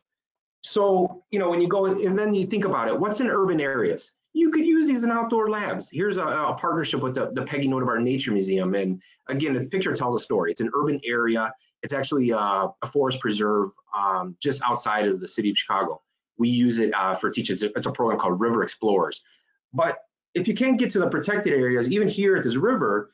So, you know, when you go and then you think about it, what's in urban areas? You could use these in outdoor labs. Here's a, a partnership with the, the Peggy Notebaert Nature Museum. And again, this picture tells a story. It's an urban area. It's actually uh, a forest preserve um, just outside of the city of Chicago. We use it uh, for teachers. It's a program called River Explorers. But if you can't get to the protected areas, even here at this river,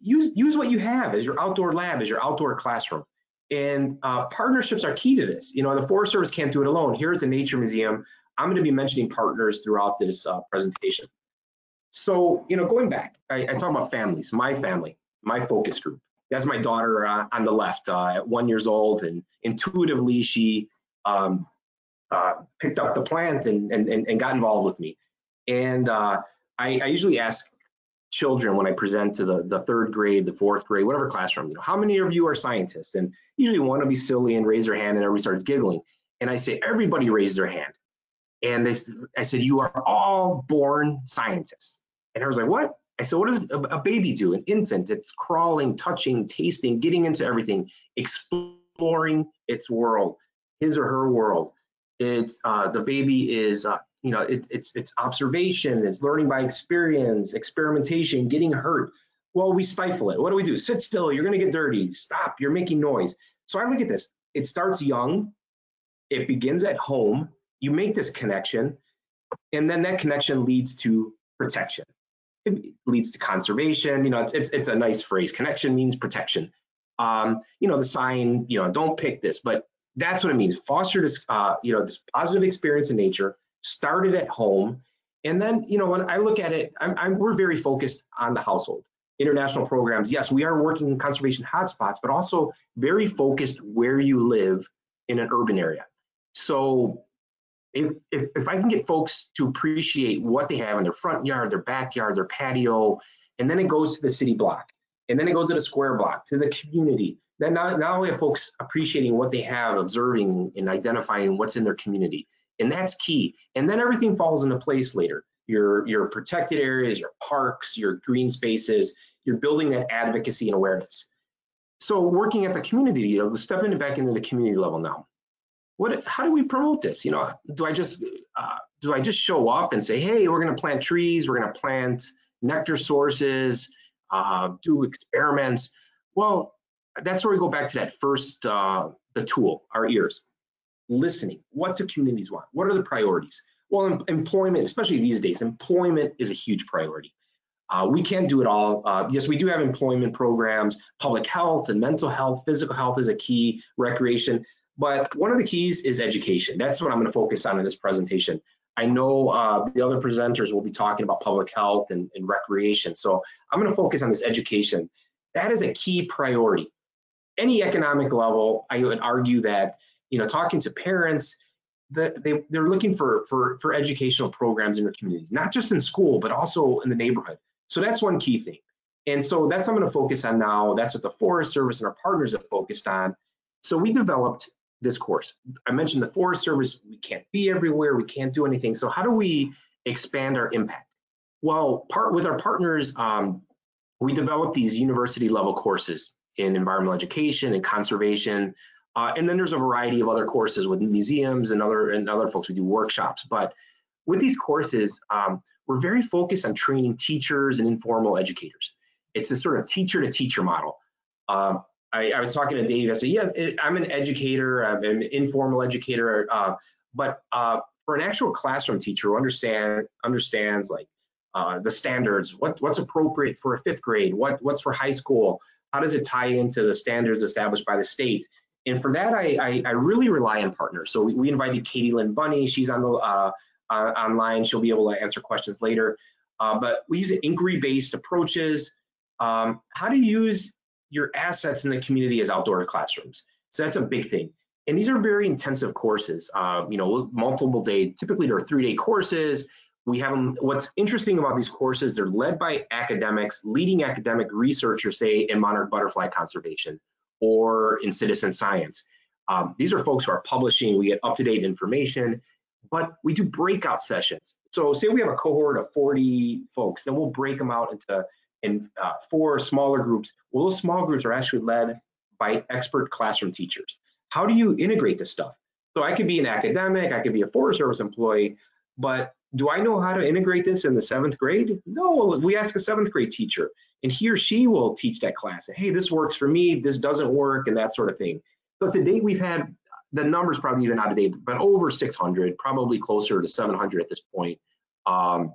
use use what you have as your outdoor lab, as your outdoor classroom. And uh, partnerships are key to this. You know, the Forest Service can't do it alone. Here at the Nature Museum, I'm going to be mentioning partners throughout this uh, presentation. So, you know, going back, I, I, talk about families, my family, my focus group. That's my daughter uh, on the left uh, at one years old, and intuitively she um, uh, picked up the plant and, and, and got involved with me. And uh, I, I usually ask children when I present to the, the third grade, the fourth grade, whatever classroom, you know, how many of you are scientists? And usually one will be silly and raise their hand and everybody starts giggling. And I say, everybody raise their hand. And they, I said, you are all born scientists. And I was like, what? I said, what does a baby do? An infant, it's crawling, touching, tasting, getting into everything, exploring its world, his or her world. It's uh, the baby is uh, you know, it, it's it's observation, it's learning by experience, experimentation, getting hurt. Well, we stifle it. What do we do? Sit still. You're going to get dirty. Stop. You're making noise. So I look at this. It starts young. It begins at home. You make this connection, and then that connection leads to protection. It leads to conservation. You know, it's it's, it's a nice phrase. Connection means protection. Um, you know, the sign. You know, don't pick this, but that's what it means. Foster this, uh, you know, this positive experience in nature started at home. And then, you know, when I look at it, I'm, I'm, we're very focused on the household. international programs. Yes, we are working in conservation hotspots, but also very focused where you live in an urban area. So if, if, if I can get folks to appreciate what they have in their front yard, their backyard, their patio, and then it goes to the city block, and then it goes to the square block, to the community, then now, now we have folks appreciating what they have, observing and identifying what's in their community. And that's key. And then everything falls into place later. Your, your protected areas, your parks, your green spaces, you're building that advocacy and awareness. So working at the community, you know, stepping back into the community level now. What, how do we promote this? You know, do I just, uh, do I just show up and say, hey, we're going to plant trees, we're going to plant nectar sources, uh, do experiments? Well, that's where we go back to that first, uh, the tool, our ears. Listening. What do communities want? What are the priorities? Well, em employment, especially these days, employment is a huge priority. Uh, we can't do it all. Uh, yes, we do have employment programs, public health and mental health, physical health is a key, recreation. But one of the keys is education. That's what I'm going to focus on in this presentation. I know uh, the other presenters will be talking about public health and, and recreation. So I'm going to focus on this education. That is a key priority any economic level, I would argue that you know talking to parents, that they they're looking for for for educational programs in their communities, not just in school but also in the neighborhood. So that's one key thing. And so that's what I'm going to focus on now. That's what the Forest Service and our partners have focused on. So we developed this course. I mentioned the Forest Service, we can't be everywhere, we can't do anything. So how do we expand our impact? Well, part with our partners, um, we developed these university level courses in environmental education and conservation. Uh, and then there's a variety of other courses with museums and other and other folks who do workshops. But with these courses, um, we're very focused on training teachers and informal educators. It's a sort of teacher to teacher model. Uh, I, I, was talking to Dave. I said, "Yeah, I'm an educator. I'm an informal educator, uh, but uh, for an actual classroom teacher who understand understands like uh, the standards, what what's appropriate for a fifth grade, what what's for high school, how does it tie into the standards established by the state? And for that, I, I, I really rely on partners. So we, we invited Katie Lynn Bunny. She's on the uh, uh, online. She'll be able to answer questions later. Uh, but we use inquiry-based approaches. Um, how to use your assets in the community as outdoor classrooms. So that's a big thing. And these are very intensive courses. Uh, you know, multiple day. Typically, they're three-day courses we have them what's interesting about these courses they're led by academics leading academic researchers say in monarch butterfly conservation or in citizen science. Um, these are folks who are publishing we get up-to-date information but we do breakout sessions. So say we have a cohort of 40 folks then we'll break them out into in uh, four smaller groups. Well those small groups are actually led by expert classroom teachers. How do you integrate this stuff? So i could be an academic i could be a forest service employee but do I know how to integrate this in the seventh grade? No, we ask a seventh grade teacher and he or she will teach that class. Hey, this works for me, this doesn't work, and that sort of thing. So to date, we've had the numbers probably even out of date, but over 600, probably closer to 700 at this point um,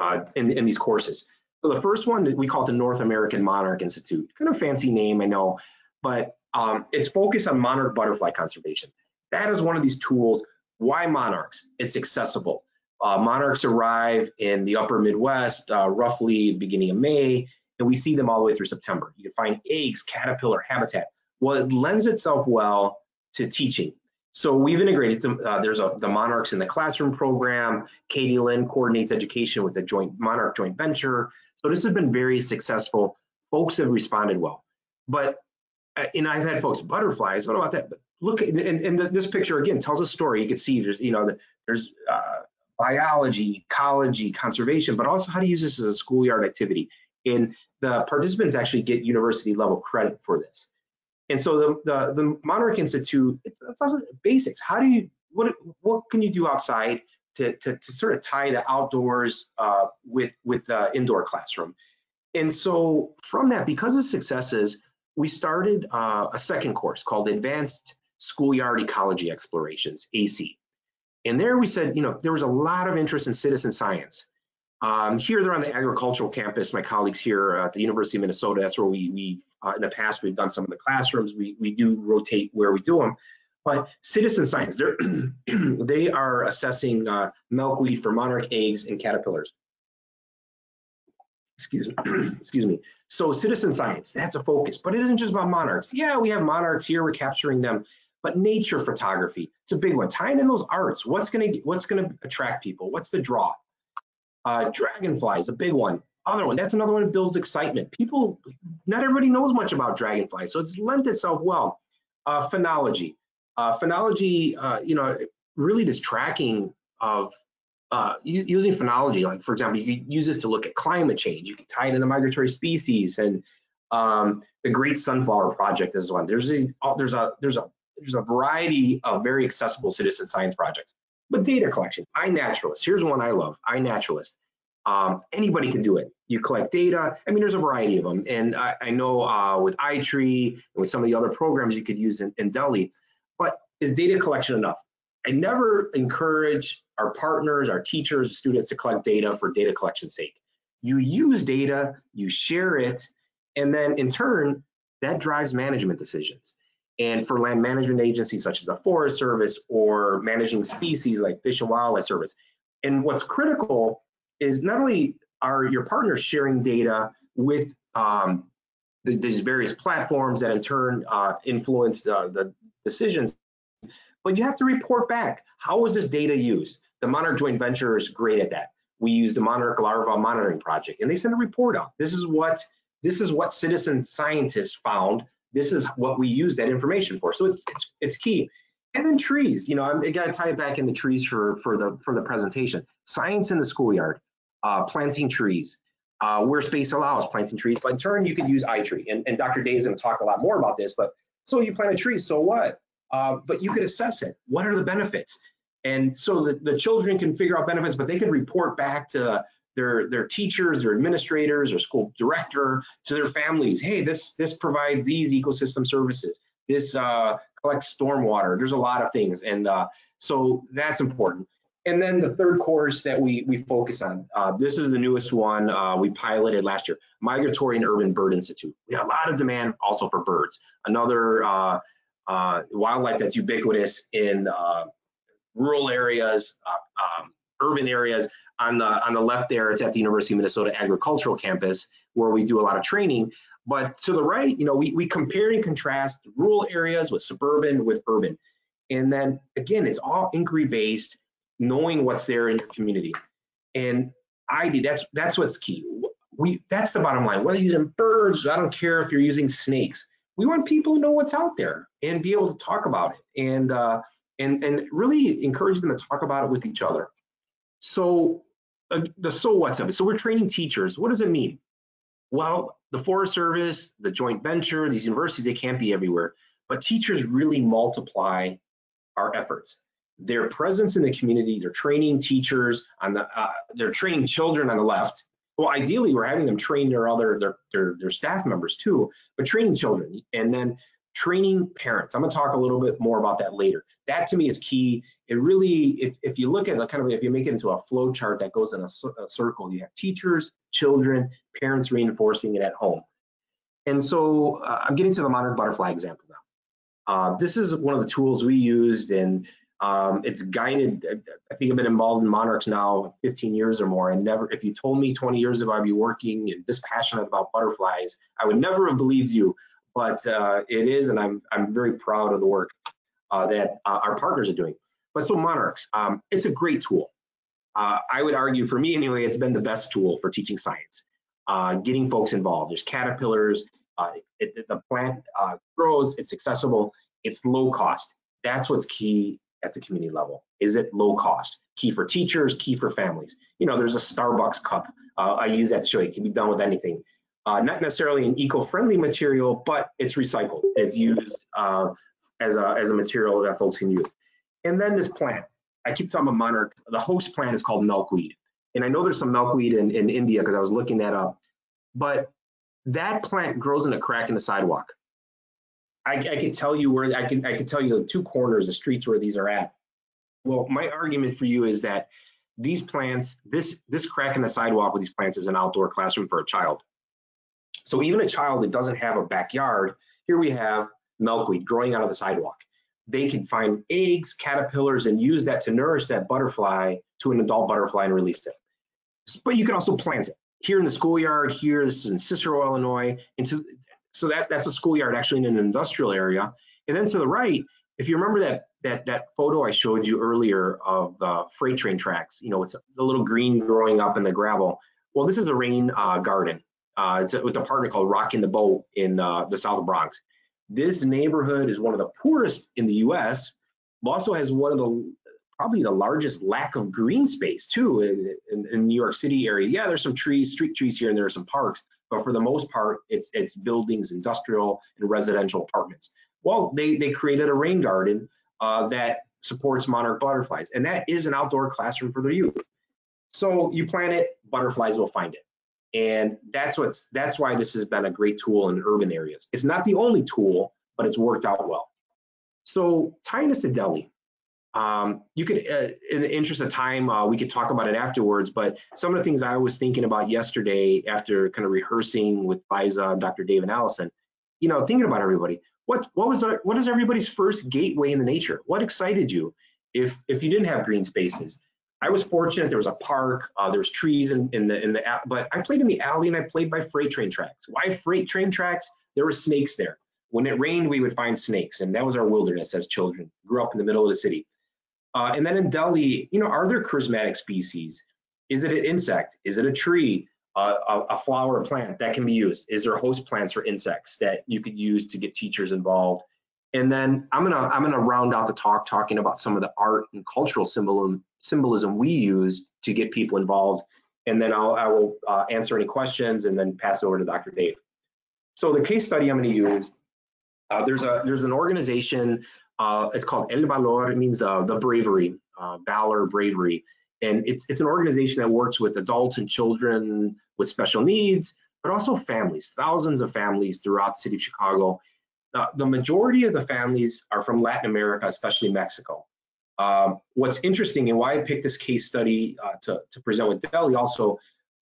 uh, in, in these courses. So the first one, we call it the North American Monarch Institute. Kind of fancy name, I know, but um, it's focused on monarch butterfly conservation. That is one of these tools. Why monarchs? It's accessible. Uh, monarchs arrive in the upper Midwest uh, roughly beginning of May, and we see them all the way through September. You can find eggs, caterpillar, habitat. Well, it lends itself well to teaching. So we've integrated some, uh, there's a, the Monarchs in the Classroom program. Katie Lynn coordinates education with the joint Monarch joint venture. So this has been very successful. Folks have responded well. But, uh, and I've had folks, butterflies, what about that? But look, and, and the, this picture again tells a story. You can see there's, you know, there's uh, biology, ecology, conservation, but also how to use this as a schoolyard activity. And the participants actually get university level credit for this. And so the, the, the Monarch Institute, it's, also basics. How do you, what, what can you do outside to, to, to sort of tie the outdoors uh, with, with the indoor classroom? And so from that, because of successes, we started uh, a second course called Advanced Schoolyard Ecology Explorations, AC. And there we said, you know, there was a lot of interest in citizen science. Um, here they're on the agricultural campus. My colleagues here at the University of Minnesota, that's where we, we uh, in the past, we've done some of the classrooms. We, we do rotate where we do them. But citizen science, they're [CLEARS THROAT] they are assessing uh, milkweed for monarch eggs and caterpillars. excuse me, [CLEARS THROAT] excuse me. So citizen science, that's a focus, but it isn't just about monarchs. Yeah, we have monarchs here, we're capturing them, but nature photography, it's a big one. Tying in those arts, what's gonna what's gonna attract people? What's the draw? Uh, dragonflies, a big one. Other one, that's another one that builds excitement. People, not everybody knows much about dragonflies, so it's lent itself well. Uh, phenology, uh, phenology, uh, you know, really this tracking of uh, using phenology, like for example, you could use this to look at climate change. You can tie it into migratory species and um, the Great Sunflower Project is one. There's these, oh, there's a there's a there's a variety of very accessible citizen science projects. But data collection, iNaturalist. Here's one I love, iNaturalist. Um, anybody can do it. You collect data. I mean, there's a variety of them, and I, I know uh, with iTree and with some of the other programs you could use in, in Delhi. But is data collection enough? I never encourage our partners, our teachers, students to collect data for data collection's sake. You use data, you share it, and then in turn, that drives management decisions. And for land management agencies such as the Forest Service or managing species like Fish and Wildlife Service. And what's critical is not only are your partners sharing data with um, the, these various platforms that in turn uh, influence uh, the decisions, but you have to report back. How was this data used? The Monarch joint venture is great at that. We use the Monarch Larva Monitoring Project, and they send a report out. This is what this is what citizen scientists found. This is what we use that information for. So it's it's, it's key. And then trees. You know, I'm, I got to tie it back in the trees for for the for the presentation. Science in the schoolyard, uh, planting trees. Uh, where space allows, planting trees. But in turn, you could use iTree. And, and Dr. Dave is going to talk a lot more about this. But so you plant a tree, so what? Uh, but you could assess it. What are the benefits? And so the, the children can figure out benefits, but they can report back to their their teachers, their administrators, or school director, to their families. Hey, this this provides these ecosystem services. This uh, collects stormwater. There's a lot of things, and uh, so that's important. And then the third course that we we focus on, uh, this is the newest one uh, we piloted last year, Migratory and Urban Bird Institute. We have a lot of demand also for birds. Another uh, uh, wildlife that's ubiquitous in rural areas, um, urban areas. On the on the left there, it's at the University of Minnesota Agricultural Campus where we do a lot of training. But to the right, you know, we, we compare and contrast rural areas with suburban with urban. And then again, it's all inquiry based, knowing what's there in your community. And ID, that's that's what's key. We that's the bottom line. Whether you're using birds, I don't care if you're using snakes we want people to know what's out there and be able to talk about it and uh, and and really encourage them to talk about it with each other. So uh, the so what's of it. So we're training teachers. What does it mean? Well, the Forest Service, the joint venture, these universities, they can't be everywhere, but teachers really multiply our efforts. Their presence in the community, they're training teachers on the, uh, they're training children on the left, well, ideally, we're having them train their other their, their their staff members too, but training children and then training parents. I'm going to talk a little bit more about that later. That to me is key. It really, if, if you look at the kind of, if you make it into a flow chart that goes in a, a circle, you have teachers, children, parents reinforcing it at home. And so uh, I'm getting to the monarch butterfly example now. Uh, this is one of the tools we used and um, it's guided. I think I've been involved in monarchs now 15 years or more, and never. If you told me 20 years ago I'd be working and this passionate about butterflies, I would never have believed you. But uh, it is, and I'm I'm very proud of the work uh, that uh, our partners are doing. But so monarchs, um, it's a great tool. Uh, I would argue, for me anyway, it's been the best tool for teaching science, uh, getting folks involved. There's caterpillars. Uh, it, the plant grows. It's accessible. It's low cost. That's what's key at the community level? Is it low cost? Key for teachers, key for families. You know, there's a Starbucks cup. I use that to show you. It can be done with anything. Uh, not necessarily an eco-friendly material, but it's recycled. It's used uh, as, a, as a material that folks can use. And then this plant. I keep talking about monarch. The host plant is called milkweed. And I know there's some milkweed in, in India because I was looking that up. But that plant grows in a crack in the sidewalk. I, I could tell you where I can I could tell you the two corners, the streets where these are at. Well, my argument for you is that these plants, this this crack in the sidewalk with these plants is an outdoor classroom for a child. So even a child that doesn't have a backyard, here we have milkweed growing out of the sidewalk. They can find eggs, caterpillars, and use that to nourish that butterfly to an adult butterfly and release it. But you can also plant it. here in the schoolyard here, this is in Cicero, Illinois, and to, so that, that's a schoolyard actually in an industrial area. And then to the right, if you remember that that that photo I showed you earlier of the freight train tracks, you know, it's the little green growing up in the gravel. Well, this is a rain uh, garden. Uh, it's with a partner called Rocking the Boat in uh, the South Bronx. This neighborhood is one of the poorest in the U.S. Also has one of the probably the largest lack of green space too in, in, in New York City area. Yeah, there's some trees, street trees here, and there are some parks, but for the most part, it's it's buildings, industrial and residential apartments. Well, they they created a rain garden uh, that supports monarch butterflies, and that is an outdoor classroom for their youth. So you plant it, butterflies will find it, and that's what's that's why this has been a great tool in urban areas. It's not the only tool, but it's worked out well. So tying this to Delhi, um, you could, uh, in the interest of time, uh, we could talk about it afterwards. But some of the things I was thinking about yesterday after kind of rehearsing with Liza and Dr. Dave and Allison, you know, thinking about everybody. What what was our, what is everybody's first gateway in the nature? What excited you? If if you didn't have green spaces, I was fortunate. There was a park. Uh, there was trees in, in the in the but I played in the alley and I played by freight train tracks. Why freight train tracks? There were snakes there. When it rained, we would find snakes, and that was our wilderness as children. Grew up in the middle of the city. Uh, and then in Delhi, you know, are there charismatic species? Is it an insect? Is it a tree? Uh, a, a, flower plant that can be used? Is there host plants for insects that you could use to get teachers involved? And then I'm gonna I'm gonna round out the talk talking about some of the art and cultural symbolism symbolism we use to get people involved. And then I'll I will uh, answer any questions and then pass over to Dr. Dave. So the case study I'm going to use uh, there's a there's an organization. Uh, it's called El Valor. It means uh, the bravery, uh, valor, bravery, and it's it's an organization that works with adults and children with special needs, but also families. Thousands of families throughout the city of Chicago. Uh, the majority of the families are from Latin America, especially Mexico. Um, what's interesting and why I picked this case study uh, to, to present with Delhi also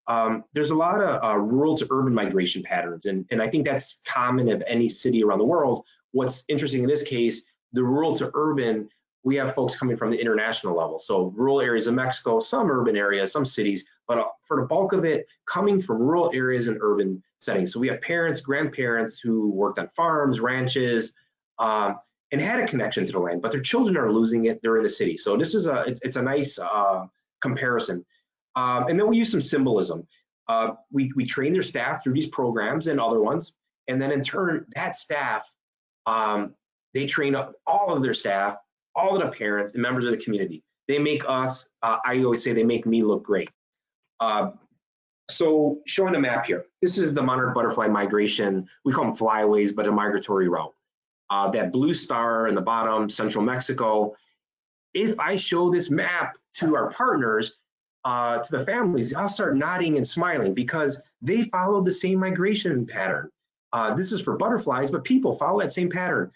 um, there's a lot of uh, rural to urban migration patterns, and, and I think that's common of any city around the world. What's interesting in this case, the rural to urban, we have folks coming from the international level. So rural areas of Mexico, some urban areas, some cities, but uh, for the bulk of it, coming from rural areas and urban settings. So we have parents, grandparents who worked on farms, ranches, um, and had a connection to the land, but their children are losing it. They're in the city. So this is a, it's, it's a nice uh, comparison. Um, and then we use some symbolism. Uh, we, we train their staff through these programs and other ones. And then in turn, that staff, um, they train up all of their staff, all of the parents and members of the community. They make us, uh, I always say they make me look great. Uh, so showing a map here. This is the monarch butterfly migration. We call them flyways, but a migratory route. Uh, that blue star in the bottom, central Mexico. If I show this map to our partners, uh, to the families, I'll start nodding and smiling because they follow the same migration pattern. Uh, this is for butterflies, but people follow that same pattern.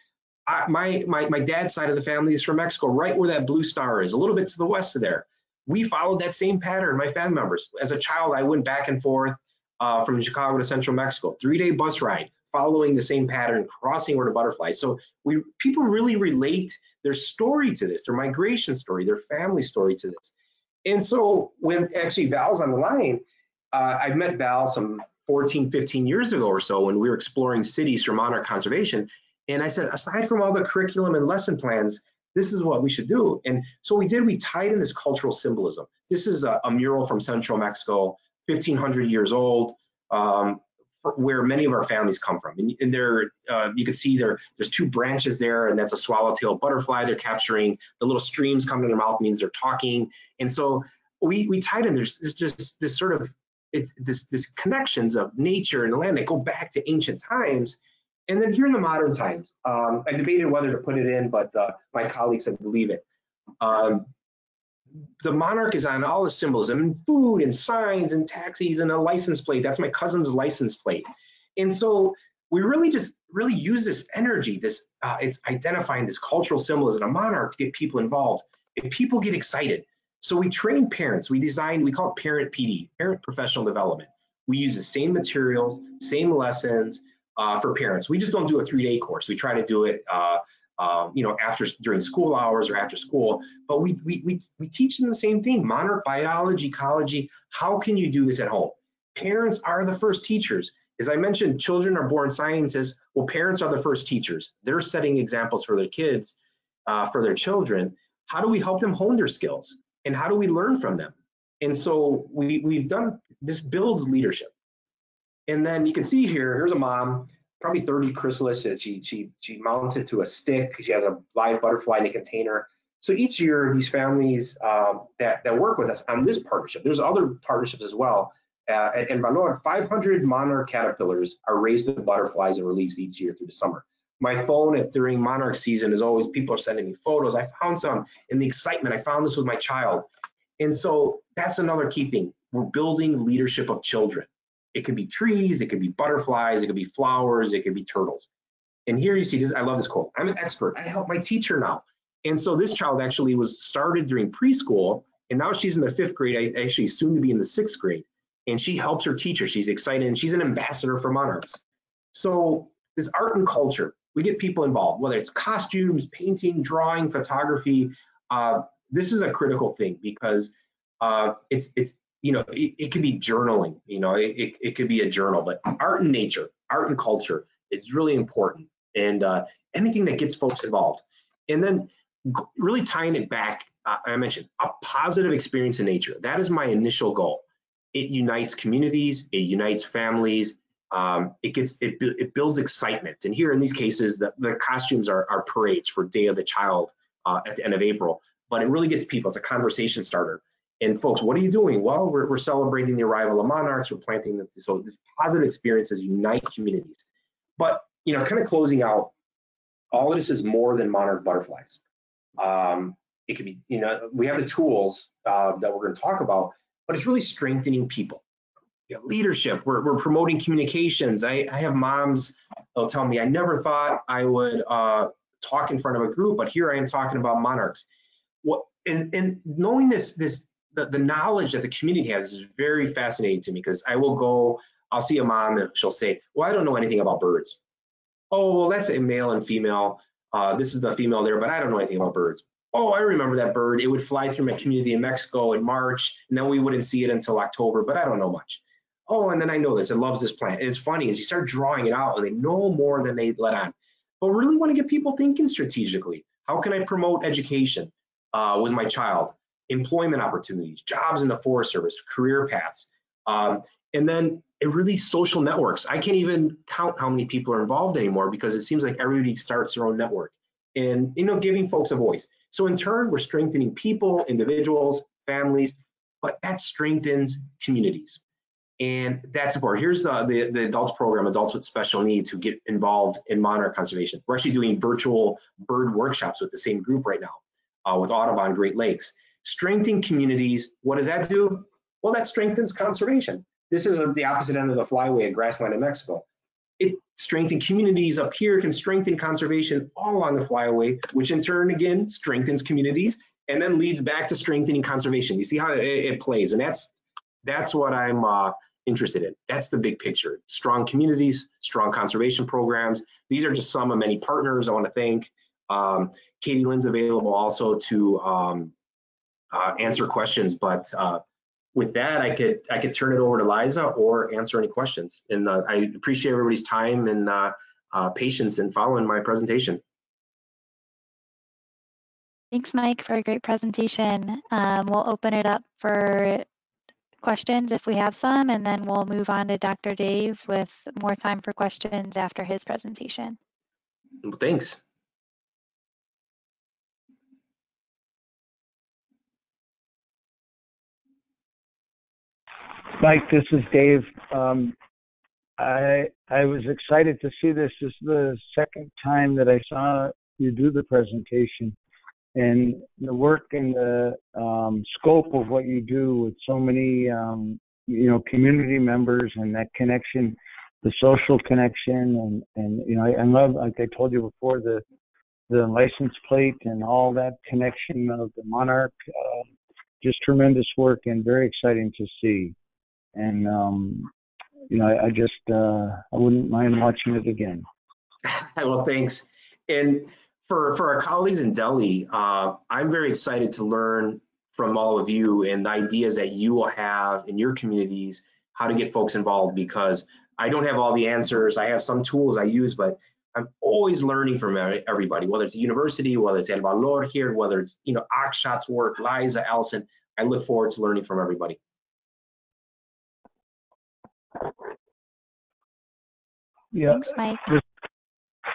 I, my, my, my dad's side of the family is from Mexico, right where that blue star is, a little bit to the west of there. We followed that same pattern, my family members. As a child, I went back and forth uh, from Chicago to central Mexico, three day bus ride, following the same pattern, crossing over to butterflies. So we people really relate their story to this, their migration story, their family story to this. And so when actually Val's on the line, uh, I met Val some 14, 15 years ago or so when we were exploring cities for monarch conservation. And I said, aside from all the curriculum and lesson plans, this is what we should do. And so we did, we tied in this cultural symbolism. This is a, a mural from central Mexico, 1500 years old. Um, where many of our families come from. And, and there, uh, you can see there, there's two branches there, and that's a swallowtail butterfly. They're capturing the little streams coming in their mouth means they're talking. And so we we tied in. There's, there's just this sort of it's this this connections of nature and land that go back to ancient times. And then here in the modern times, um, I debated whether to put it in, but uh, my colleagues said leave it. Um, the monarch is on all the symbolism and food and signs and taxis and a license plate. That's my cousin's license plate. And so we really just really use this energy, this uh, it's identifying this cultural symbolism, a monarch to get people involved. And people get excited. So we train parents. We design, we call it parent PD, parent professional development. We use the same materials, same lessons uh, for parents. We just don't do a three-day course. We try to do it uh, um, you know, after during school hours or after school. But we, we, we, we teach them the same thing, monarch biology, ecology. How can you do this at home? Parents are the first teachers. As I mentioned, children are born scientists. Well, parents are the first teachers. They're setting examples for their kids, uh, for their children. How do we help them hone their skills? And how do we learn from them? And so we, we've done, this builds leadership. And then you can see here, here's a mom, probably 30 chrysalis that she, she, she mounts it to a stick. She has a live butterfly in a container. So each year, these families um, that, that work with us on this partnership, there's other partnerships as well. Uh, at El Valor, 500 monarch caterpillars are raised to butterflies and released each year through the summer. My phone at, during monarch season is always people are sending me photos. I found some in the excitement. I found this with my child. And so that's another key thing. We're building leadership of children. It could be trees, it could be butterflies, it could be flowers, it could be turtles. And here you see this, I love this quote. I'm an expert. I help my teacher now. And so this child actually was started during preschool, and now she's in the fifth grade, I actually soon to be in the sixth grade. And she helps her teacher. She's excited, and she's an ambassador for Monarchs. So this art and culture, we get people involved, whether it's costumes, painting, drawing, photography. Uh, this is a critical thing because uh, it's it's you know it, it could be journaling. You know, it, it, could be a journal, but art and nature, art and culture is really important, and uh, anything that gets folks involved. And then really tying it back, uh, I mentioned a positive experience in nature. That is my initial goal. It unites communities, it unites families, um, it gets it, it builds excitement. And here in these cases, the, the costumes are, are parades for Day of the Child uh, at the end of April. But it really gets people. It's a conversation starter. And folks, what are you doing? Well, we're, we're celebrating the arrival of monarchs. We're planting the, so this positive experiences unite communities. But you know, kind of closing out, all of this is more than monarch butterflies. Um, it could be, you know, we have the tools uh, that we're going to talk about, but it's really strengthening people. You know, leadership, we're, we're promoting communications. I, I have moms, they'll tell me, I never thought I would uh, talk in front of a group, but here I am talking about monarchs. What and, and knowing this, this the, the knowledge that the community has is very fascinating to me because I will go, I'll see a mom and she'll say, well, I don't know anything about birds. Oh, well, that's a male and female uh, this is the female there, but I don't know anything about birds. Oh, I remember that bird. It would fly through my community in Mexico in March, and then we wouldn't see it until October, but I don't know much. Oh, and then I know this. It loves this plant. it's funny as you start drawing it out, and they know more than they let on. But really want to get people thinking strategically. How can I promote education uh, with my child? Employment opportunities, jobs in the Forest Service, career paths. Um, and then it really social networks. I can't even count how many people are involved anymore because it seems like everybody starts their own network and you know giving folks a voice. So in turn, we're strengthening people, individuals, families, but that strengthens communities. And that's important. Here's uh, the, the adults program, adults with special needs who get involved in monarch conservation. We're actually doing virtual bird workshops with the same group right now uh, with Audubon Great Lakes. Strengthen communities, what does that do? Well, that strengthens conservation. This is the opposite end of the flyway at Grassland in Mexico. It strengthens communities up here, can strengthen conservation all along the flyway, which in turn, again, strengthens communities and then leads back to strengthening conservation. You see how it, it plays, and that's that's what I'm uh, interested in. That's the big picture. Strong communities, strong conservation programs. These are just some of many partners I want to thank. Um, Katie Lynn's available also to um, uh, answer questions, but uh, with that, I could I could turn it over to Liza or answer any questions. And uh, I appreciate everybody's time and uh, uh, patience in following my presentation. Thanks, Mike, for a great presentation. Um, we'll open it up for questions if we have some, and then we'll move on to Dr. Dave with more time for questions after his presentation. Well, thanks. Mike, this is Dave. Um, I I was excited to see this. This is the second time that I saw you do the presentation, and the work and the um, scope of what you do with so many um, you know community members and that connection, the social connection, and and you know I, I love like I told you before the the license plate and all that connection of the monarch. Uh, just tremendous work and very exciting to see and um, you know, I, I just uh, I wouldn't mind watching it again. [LAUGHS] well, thanks. And for for our colleagues in Delhi, uh, I'm very excited to learn from all of you and the ideas that you will have in your communities how to get folks involved because I don't have all the answers. I have some tools I use, but I'm always learning from everybody, whether it's a university, whether it's El Valor here, whether it's, you know, Akshat's work, Liza, Allison. I look forward to learning from everybody. Yeah. Thanks, Mike.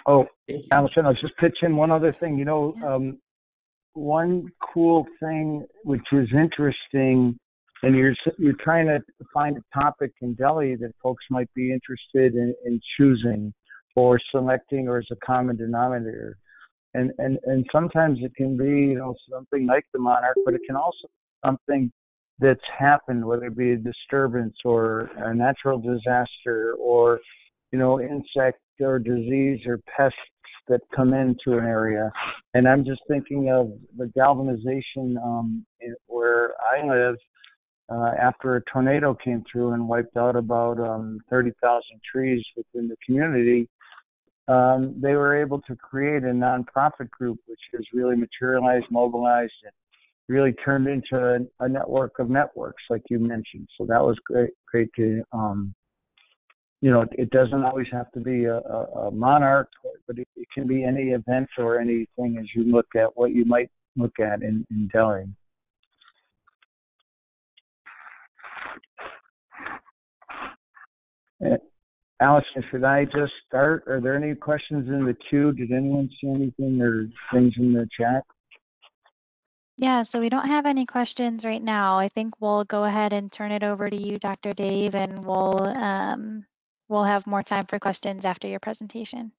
Oh, Allison, I'll just pitch in one other thing. You know, um, one cool thing which is interesting, and you're you're trying to find a topic in Delhi that folks might be interested in, in choosing or selecting, or as a common denominator. And and and sometimes it can be you know something like the monarch, but it can also be something that's happened, whether it be a disturbance or a natural disaster or you know insect or disease or pests that come into an area. And I'm just thinking of the galvanization um, where I live uh, after a tornado came through and wiped out about um, 30,000 trees within the community. Um, they were able to create a nonprofit group, which has really materialized, mobilized, and really turned into a, a network of networks, like you mentioned. So that was great, great to um, you know, it doesn't always have to be a, a, a monarch, but it, it, can be any event or anything as you look at what you might look at in, in Delhi. Uh, Allison, should I just start? Are there any questions in the queue? Did anyone see anything or things in the chat? Yeah, so we don't have any questions right now. I think we'll go ahead and turn it over to you, Dr. Dave, and we'll um, we'll have more time for questions after your presentation.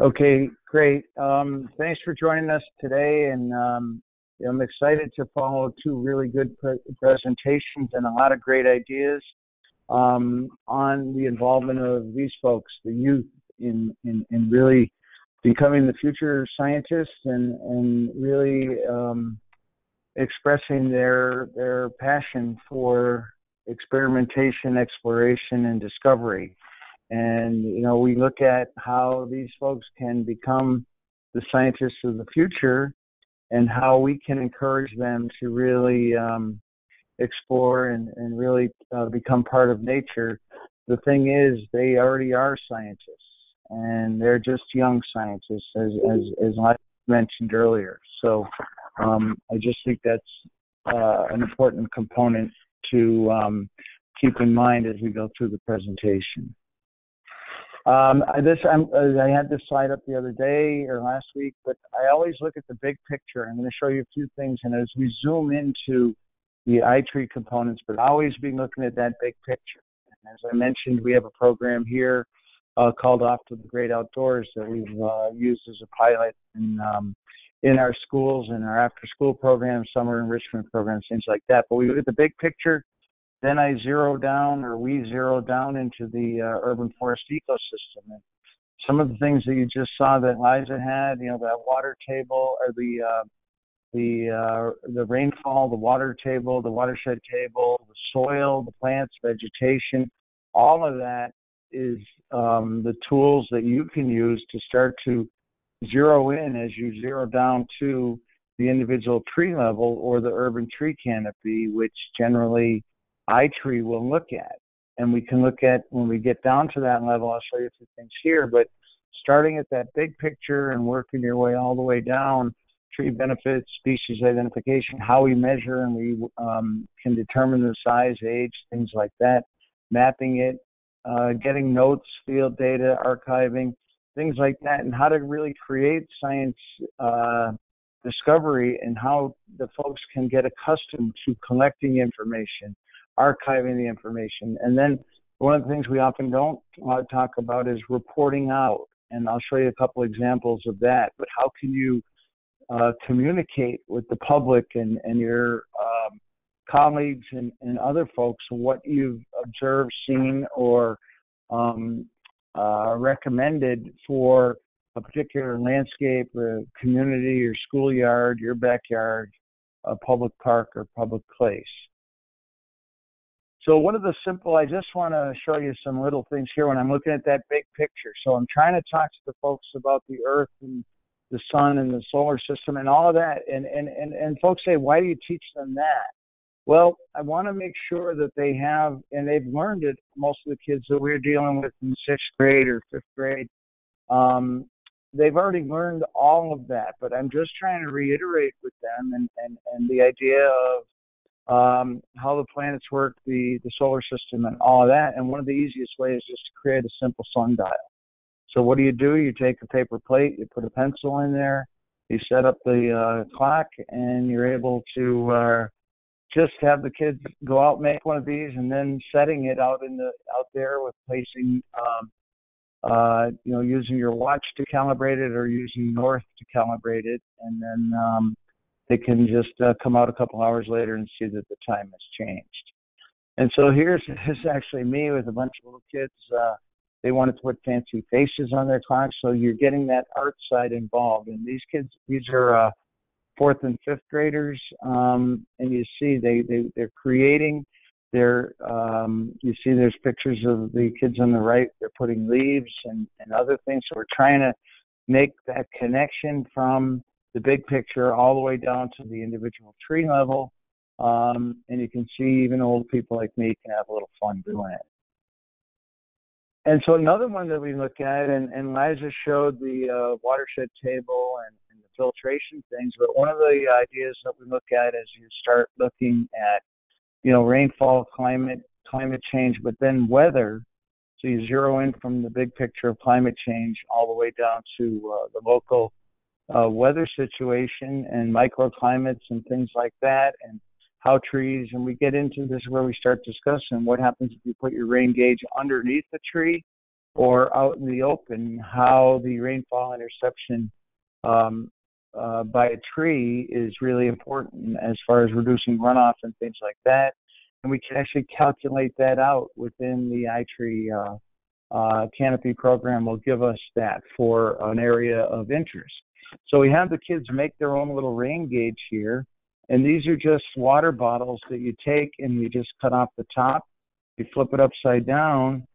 Okay, great. Um, thanks for joining us today, and um, I'm excited to follow two really good pre presentations and a lot of great ideas um, on the involvement of these folks, the youth, in in, in really becoming the future scientists and and really um, expressing their their passion for experimentation, exploration, and discovery. And, you know, we look at how these folks can become the scientists of the future and how we can encourage them to really um, explore and, and really uh, become part of nature. The thing is, they already are scientists and they're just young scientists, as, as, as I mentioned earlier. So um, I just think that's uh, an important component to um, keep in mind as we go through the presentation. Um, this I'm, uh, I had this slide up the other day or last week, but I always look at the big picture. I'm going to show you a few things, and as we zoom into the iTree components, but always be looking at that big picture. And as I mentioned, we have a program here uh, called Off to the Great Outdoors that we've uh, used as a pilot in um, in our schools and our after school programs, summer enrichment programs, things like that. But we look at the big picture. Then I zero down, or we zero down into the uh, urban forest ecosystem. And some of the things that you just saw that Liza had, you know, that water table or the uh, the uh, the rainfall, the water table, the watershed table, the soil, the plants, vegetation, all of that is um, the tools that you can use to start to zero in as you zero down to the individual tree level or the urban tree canopy, which generally iTree will look at. And we can look at when we get down to that level, I'll show you a few things here, but starting at that big picture and working your way all the way down, tree benefits, species identification, how we measure and we um, can determine the size, age, things like that, mapping it, uh, getting notes, field data, archiving, things like that, and how to really create science uh, discovery and how the folks can get accustomed to collecting information, archiving the information, and then one of the things we often don't uh, talk about is reporting out. And I'll show you a couple examples of that. But how can you uh, communicate with the public and, and your um, colleagues and, and other folks what you've observed, seen, or um, uh, recommended for a particular landscape, or community, or schoolyard, your backyard, a public park, or public place. So one of the simple, I just want to show you some little things here when I'm looking at that big picture. So I'm trying to talk to the folks about the Earth and the sun and the solar system and all of that. And and and, and folks say, why do you teach them that? Well, I want to make sure that they have, and they've learned it. Most of the kids that we're dealing with in sixth grade or fifth grade, um, they've already learned all of that. But I'm just trying to reiterate with them and and and the idea of um, how the planets work, the the solar system, and all of that. And one of the easiest ways is just to create a simple sundial. So what do you do? You take a paper plate, you put a pencil in there, you set up the uh, clock, and you're able to uh, just have the kids go out make one of these, and then setting it out in the out there with placing. Um, uh, you know, using your watch to calibrate it or using North to calibrate it, and then um, they can just uh, come out a couple hours later and see that the time has changed. And so here's, here's actually me with a bunch of little kids. Uh, they wanted to put fancy faces on their clocks, so you're getting that art side involved. And these kids, these are uh, fourth and fifth graders, um, and you see they, they they're creating. They're um, you see there's pictures of the kids on the right. They're putting leaves and and other things. So we're trying to make that connection from the big picture all the way down to the individual tree level. Um, and you can see even old people like me can have a little fun doing it. And so another one that we look at, and, and Liza showed the uh, watershed table and, filtration things, but one of the ideas that we look at is you start looking at, you know, rainfall, climate, climate change, but then weather. So you zero in from the big picture of climate change all the way down to uh, the local uh, weather situation and microclimates and things like that, and how trees. And we get into this where we start discussing what happens if you put your rain gauge underneath the tree or out in the open. How the rainfall interception um, uh, by a tree is really important as far as reducing runoff and things like that. And we can actually calculate that out within the iTree uh, uh, canopy program. Will give us that for an area of interest. So we have the kids make their own little rain gauge here. And these are just water bottles that you take and you just cut off the top, you flip it upside down,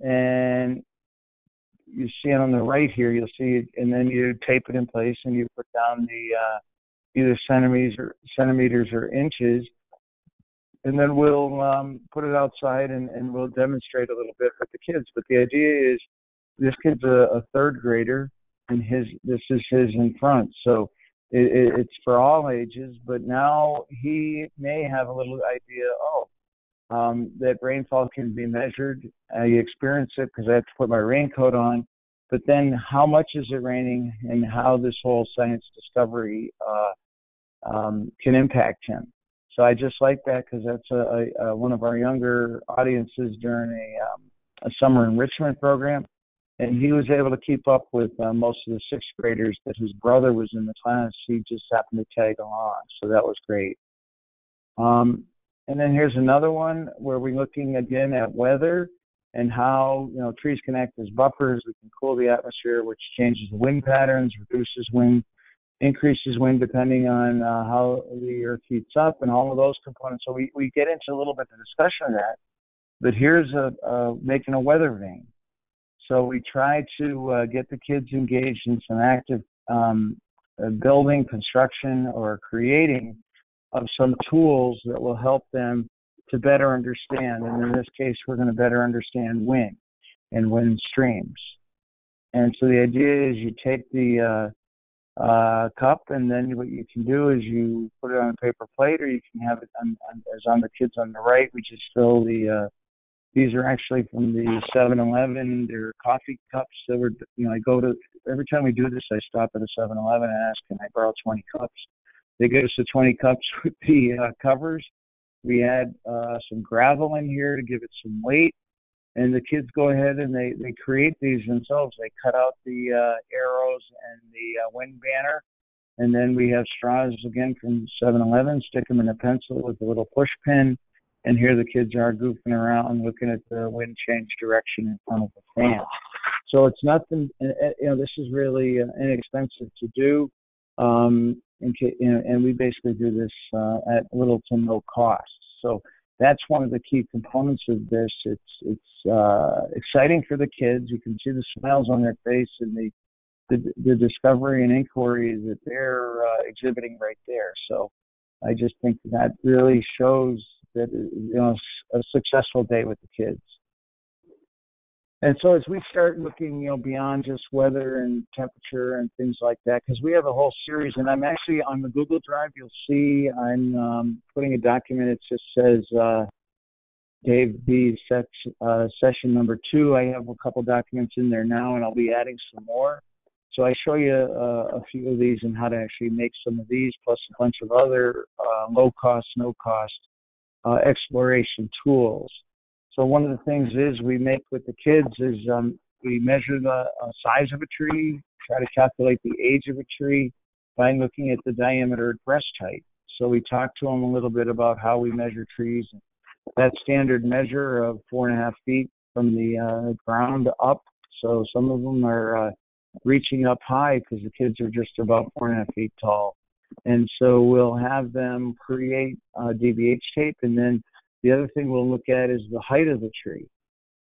and you see it on the right here. You'll see it, and then you tape it in place and you put down the uh, either centimeters or centimeters or inches, and then we'll um, put it outside and, and we'll demonstrate a little bit with the kids. But the idea is this kid's a, a third grader and his this is his in front. So it, it, it's for all ages. But now he may have a little idea. Oh, um, that rainfall can be measured. I experience it because I have to put my raincoat on. But then, how much is it raining, and how this whole science discovery uh, um, can impact him. So I just like that because that's a, a, a, one of our younger audiences during a, um, a summer enrichment program and he was able to keep up with uh, most of the sixth graders that his brother was in the class. He just happened to tag along, so that was great. Um, and then here's another one where we're looking again at weather and how you know trees can act as buffers. We can cool the atmosphere, which changes the wind patterns, reduces wind, increases wind depending on uh, how the earth heats up, and all of those components. So we we get into a little bit of discussion of that. But here's a, a making a weather vane. So we try to uh, get the kids engaged in some active um, uh, building, construction, or creating of some tools that will help them to better understand. And in this case, we're going to better understand wind and wind streams. And so the idea is you take the uh, uh, cup, and then what you can do is you put it on a paper plate, or you can have it on, on, as on the kids on the right. We just fill the uh, these are actually from the 7-Eleven. They're coffee cups that were, you know, I go to every time we do this, I stop at a 7-Eleven and ask, can I borrow 20 cups? They give us the 20 cups [LAUGHS] with the uh, covers. We add uh, some gravel in here to give it some weight, and the kids go ahead and they they create these themselves. They cut out the uh, arrows and the uh, wind banner, and then we have straws again from 7-Eleven. Stick them in a pencil with a little push pin and here the kids are goofing around looking at the wind change direction in front of the fan. So it's nothing, you know, this is really uh, inexpensive to do. Um, and, and we basically do this uh, at little to no cost. So that's one of the key components of this. It's it's uh, exciting for the kids. You can see the smiles on their face and the the, the discovery and inquiry that they're uh, exhibiting right there. So I just think that really shows that you know a successful day with the kids. And so as we start looking, you know, beyond just weather and temperature and things like that, because we have a whole series, and I'm actually on the Google Drive. You'll see I'm um, putting a document. It just says uh, Dave B. Uh, session number two. I have a couple documents in there now, and I'll be adding some more. So I show you uh, a few of these and how to actually make some of these, plus a bunch of other uh, low cost, no cost uh, exploration tools. So one of the things is we make with the kids is um, we measure the uh, size of a tree, try to calculate the age of a tree by looking at the diameter at breast height. So we talk to them a little bit about how we measure trees. That standard measure of four and a half feet from the uh, ground up. So some of them are uh, reaching up high because the kids are just about four and a half feet tall. And so we'll have them create uh, DBH tape and then the other thing we'll look at is the height of the tree.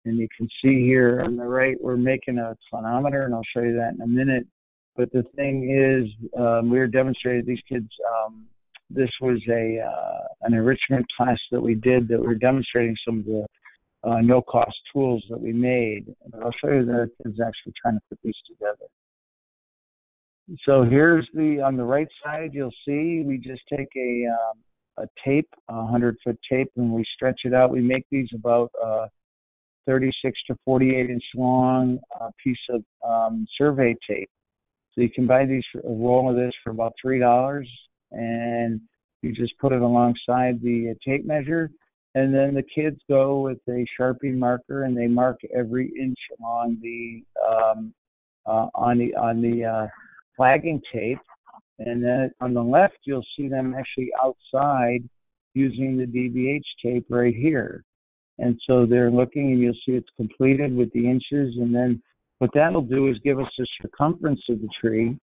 And you can see here on the right, we're making a clinometer, and I'll show you that in a minute. But the thing is, um, we were demonstrating these kids. Um, this was a uh, an enrichment class that we did that we are demonstrating some of the uh, no cost tools that we made. And I'll show you the kids actually trying to put these together. So here's the on the right side. You'll see we just take a um, a tape, a 100 foot tape, and we stretch it out. We make these about uh, 36 to 48 inch long uh, piece of um, survey tape. So you can buy these a roll of this for about three dollars, and you just put it alongside the uh, tape measure, and then the kids go with a sharpie marker and they mark every inch along the um, uh, on the on the uh, flagging tape, and then on the left, you'll see them actually outside using the DBH tape right here. And so they're looking and you'll see it's completed with the inches. And then what that'll do is give us the circumference of the tree.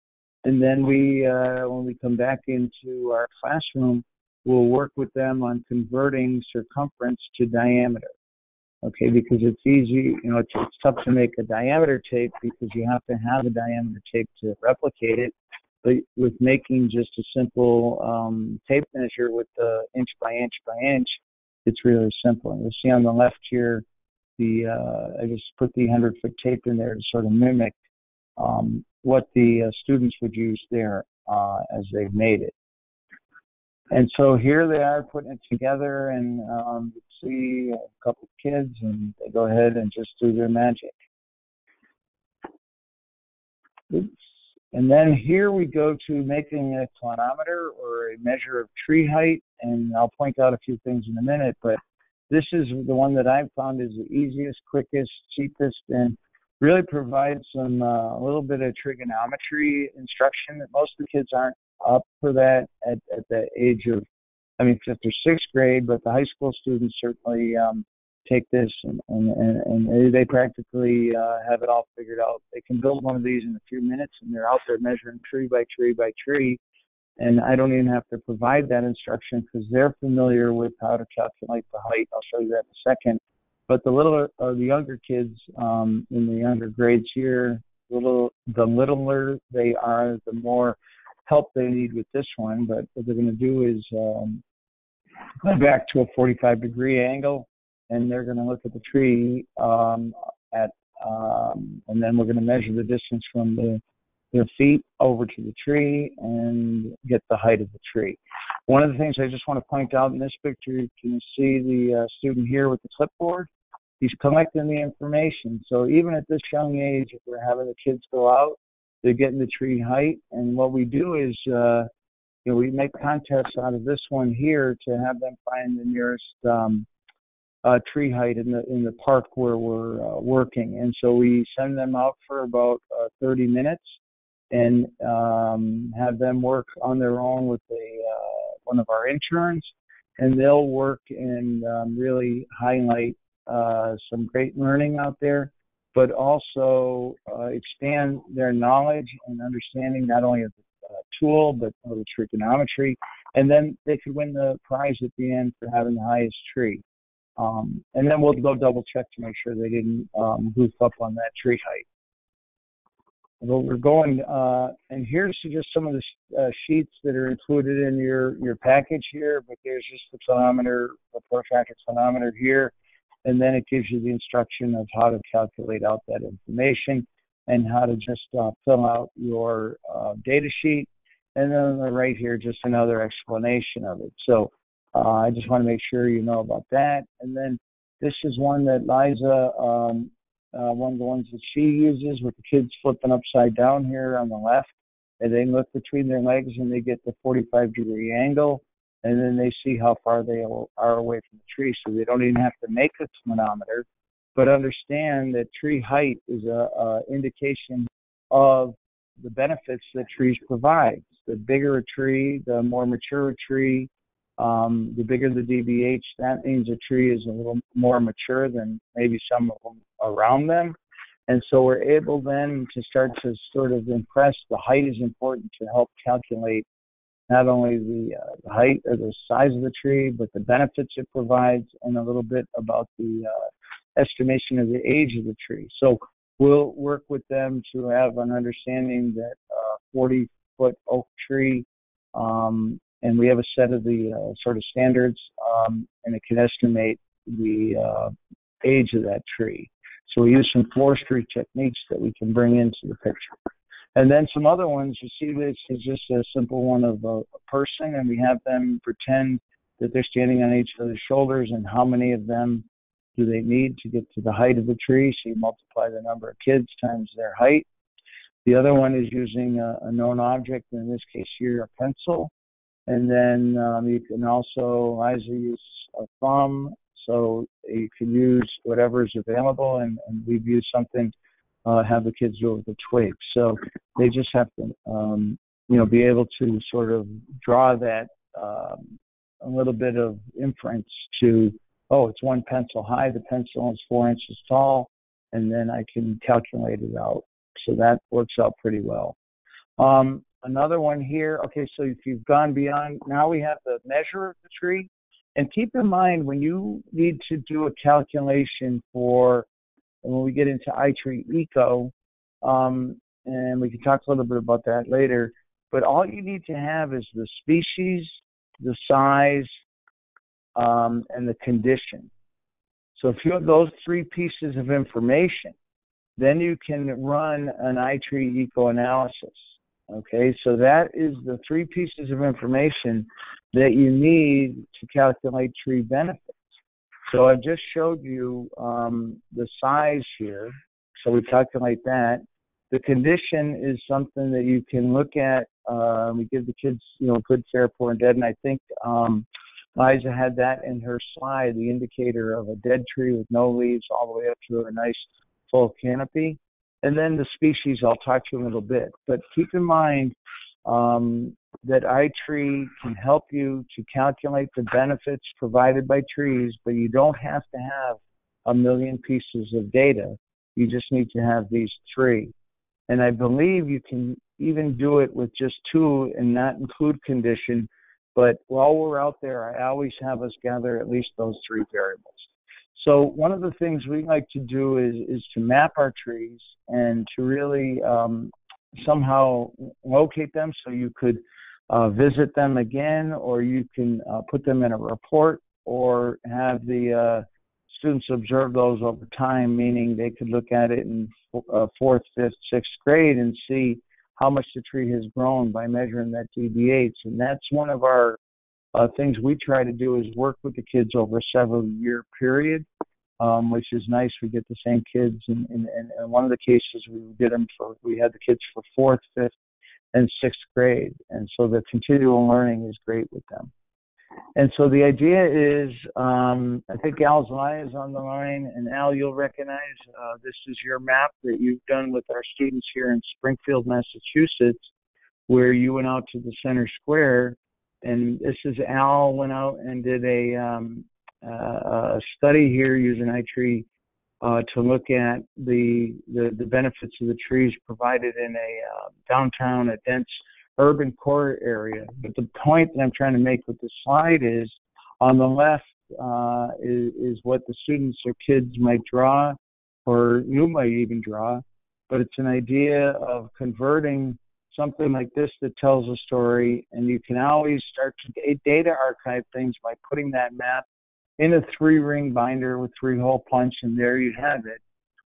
And then we, uh, when we come back into our classroom, we'll work with them on converting circumference to diameter. Okay, because it's easy, you know, it's, it's tough to make a diameter tape because you have to have a diameter tape to replicate it with making just a simple um, tape measure with the inch by inch by inch, it's really simple. And you'll see on the left here, the uh, I just put the 100 foot tape in there to sort of mimic um, what the uh, students would use there uh, as they've made it. And so here they are putting it together, and um, you see a couple of kids, and they go ahead and just do their magic. Oops. And then here we go to making a clinometer or a measure of tree height. And I'll point out a few things in a minute, but this is the one that I've found is the easiest, quickest, cheapest, and really provides some uh, a little bit of trigonometry instruction that most of the kids aren't up for that at, at the age of, I mean, fifth or sixth grade, but the high school students certainly um, take this and, and, and they practically uh, have it all figured out. They can build one of these in a few minutes and they're out there measuring tree by tree by tree. And I don't even have to provide that instruction because they're familiar with how to calculate the height. I'll show you that in a second. But the little, uh, the younger kids um, in the younger grades here, little, the littler they are, the more help they need with this one. But what they're going to do is um, go back to a 45 degree angle and they're going to look at the tree um, at, um, and then we're going to measure the distance from the their feet over to the tree and get the height of the tree. One of the things I just want to point out in this picture, you can see the uh, student here with the clipboard. He's collecting the information. So even at this young age, if we're having the kids go out, they're getting the tree height. And what we do is, uh, you know, we make contests out of this one here to have them find the nearest um, uh, tree height in the in the park where we're uh, working, and so we send them out for about uh, 30 minutes and um, have them work on their own with a uh, one of our interns, and they'll work and um, really highlight uh, some great learning out there, but also uh, expand their knowledge and understanding not only of the tool but of the trigonometry, and then they could win the prize at the end for having the highest tree. Um, and then we'll go double check to make sure they didn't um, goof up on that tree height. well, we're going, uh, and here's just some of the uh, sheets that are included in your, your package here, but there's just the clinometer, the prophylactic clinometer here, and then it gives you the instruction of how to calculate out that information and how to just uh, fill out your uh, data sheet. And then right here, just another explanation of it. So uh, I just want to make sure you know about that. And then this is one that Liza um, uh, one of the ones that she uses with the kids flipping upside down here on the left. And they look between their legs and they get the 45 degree angle. And then they see how far they are away from the tree. So they don't even have to make a clinometer, but understand that tree height is a, a indication of the benefits that trees provide. The bigger a tree, the more mature a tree, um, the bigger the DBH, that means the tree is a little more mature than maybe some of them around them. And so we're able then to start to sort of impress the height is important to help calculate not only the, uh, the height or the size of the tree, but the benefits it provides and a little bit about the uh, estimation of the age of the tree. So we'll work with them to have an understanding that uh, 40 foot oak tree um, and we have a set of the uh, sort of standards, um, and it can estimate the uh, age of that tree. So we use some forestry techniques that we can bring into the picture. And then some other ones, you see this is just a simple one of a, a person, and we have them pretend that they're standing on each other's shoulders and how many of them do they need to get to the height of the tree. So you multiply the number of kids times their height. The other one is using a, a known object, in this case here, a pencil. And then um, you can also, Liza use a thumb, so you can use whatever is available, and, and we've used something, uh, have the kids do it with a twig. So they just have to, um, you know, be able to sort of draw that um, a little bit of inference to, oh, it's one pencil high, the pencil is four inches tall, and then I can calculate it out. So that works out pretty well. Um, another one here. Okay, so if you've gone beyond, now we have the measure of the tree. And keep in mind when you need to do a calculation for, when we get into iTree Eco, um, and we can talk a little bit about that later, but all you need to have is the species, the size, um, and the condition. So if you have those three pieces of information, then you can run an iTree Eco analysis. Okay, so that is the three pieces of information that you need to calculate tree benefits. So I just showed you um, the size here. So we calculate that. The condition is something that you can look at. Uh, we give the kids, you know, good, fair, poor, and dead. And I think um, Liza had that in her slide, the indicator of a dead tree with no leaves all the way up to a nice full canopy. And then the species, I'll talk to you a little bit. But keep in mind um, that iTree can help you to calculate the benefits provided by trees, but you don't have to have a million pieces of data. You just need to have these three. And I believe you can even do it with just two and not include condition. But while we're out there, I always have us gather at least those three variables. So one of the things we like to do is is to map our trees and to really um, somehow locate them so you could uh, visit them again or you can uh, put them in a report or have the uh, students observe those over time, meaning they could look at it in uh, fourth, fifth, sixth grade and see how much the tree has grown by measuring that DBH. And that's one of our uh, things we try to do is work with the kids over a several year period, um, which is nice. We get the same kids, and in, in, in, one of the cases we did them for we had the kids for fourth, fifth, and sixth grade, and so the continual learning is great with them. And so the idea is, um, I think Al Zelaya is on the line, and Al, you'll recognize uh, this is your map that you've done with our students here in Springfield, Massachusetts, where you went out to the center square and this is Al went out and did a, um, a study here using iTree uh, to look at the, the, the benefits of the trees provided in a uh, downtown, a dense urban core area. But the point that I'm trying to make with this slide is, on the left uh, is, is what the students or kids might draw, or you might even draw, but it's an idea of converting something like this that tells a story, and you can always start to data archive things by putting that map in a three ring binder with three hole punch, and there you have it.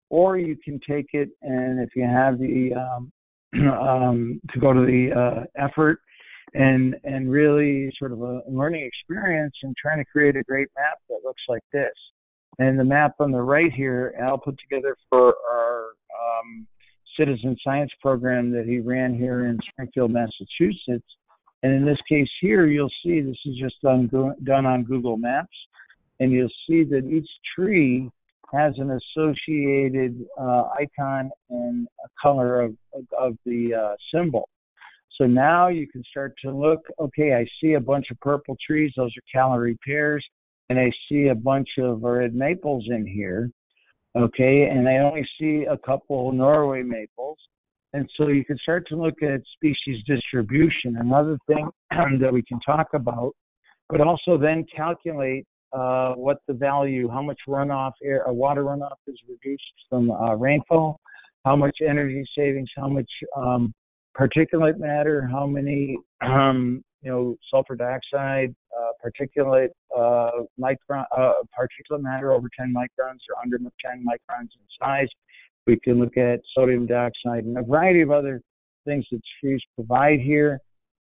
Or you can take it, and if you have the um, [CLEARS THROAT] um, to go to the uh, effort and and really sort of a learning experience and trying to create a great map that looks like this. And the map on the right here, Al put together for our um, citizen science program that he ran here in Springfield, Massachusetts. And in this case here, you'll see this is just done, done on Google Maps. And you'll see that each tree has an associated uh, icon and a color of, of the uh, symbol. So now you can start to look, okay, I see a bunch of purple trees, those are Callery pears, and I see a bunch of red maples in here, okay, and I only see a couple Norway maples. And so you can start to look at species distribution, another thing [CLEARS THROAT] that we can talk about, but also then calculate uh, what the value, how much runoff, air, uh, water runoff is reduced from uh, rainfall, how much energy savings, how much um, particulate matter, how many, [CLEARS THROAT] um, you know, sulfur dioxide, uh, particulate uh, micron, uh, particulate matter over 10 microns or under 10 microns in size. We can look at sodium dioxide and a variety of other things that trees provide here.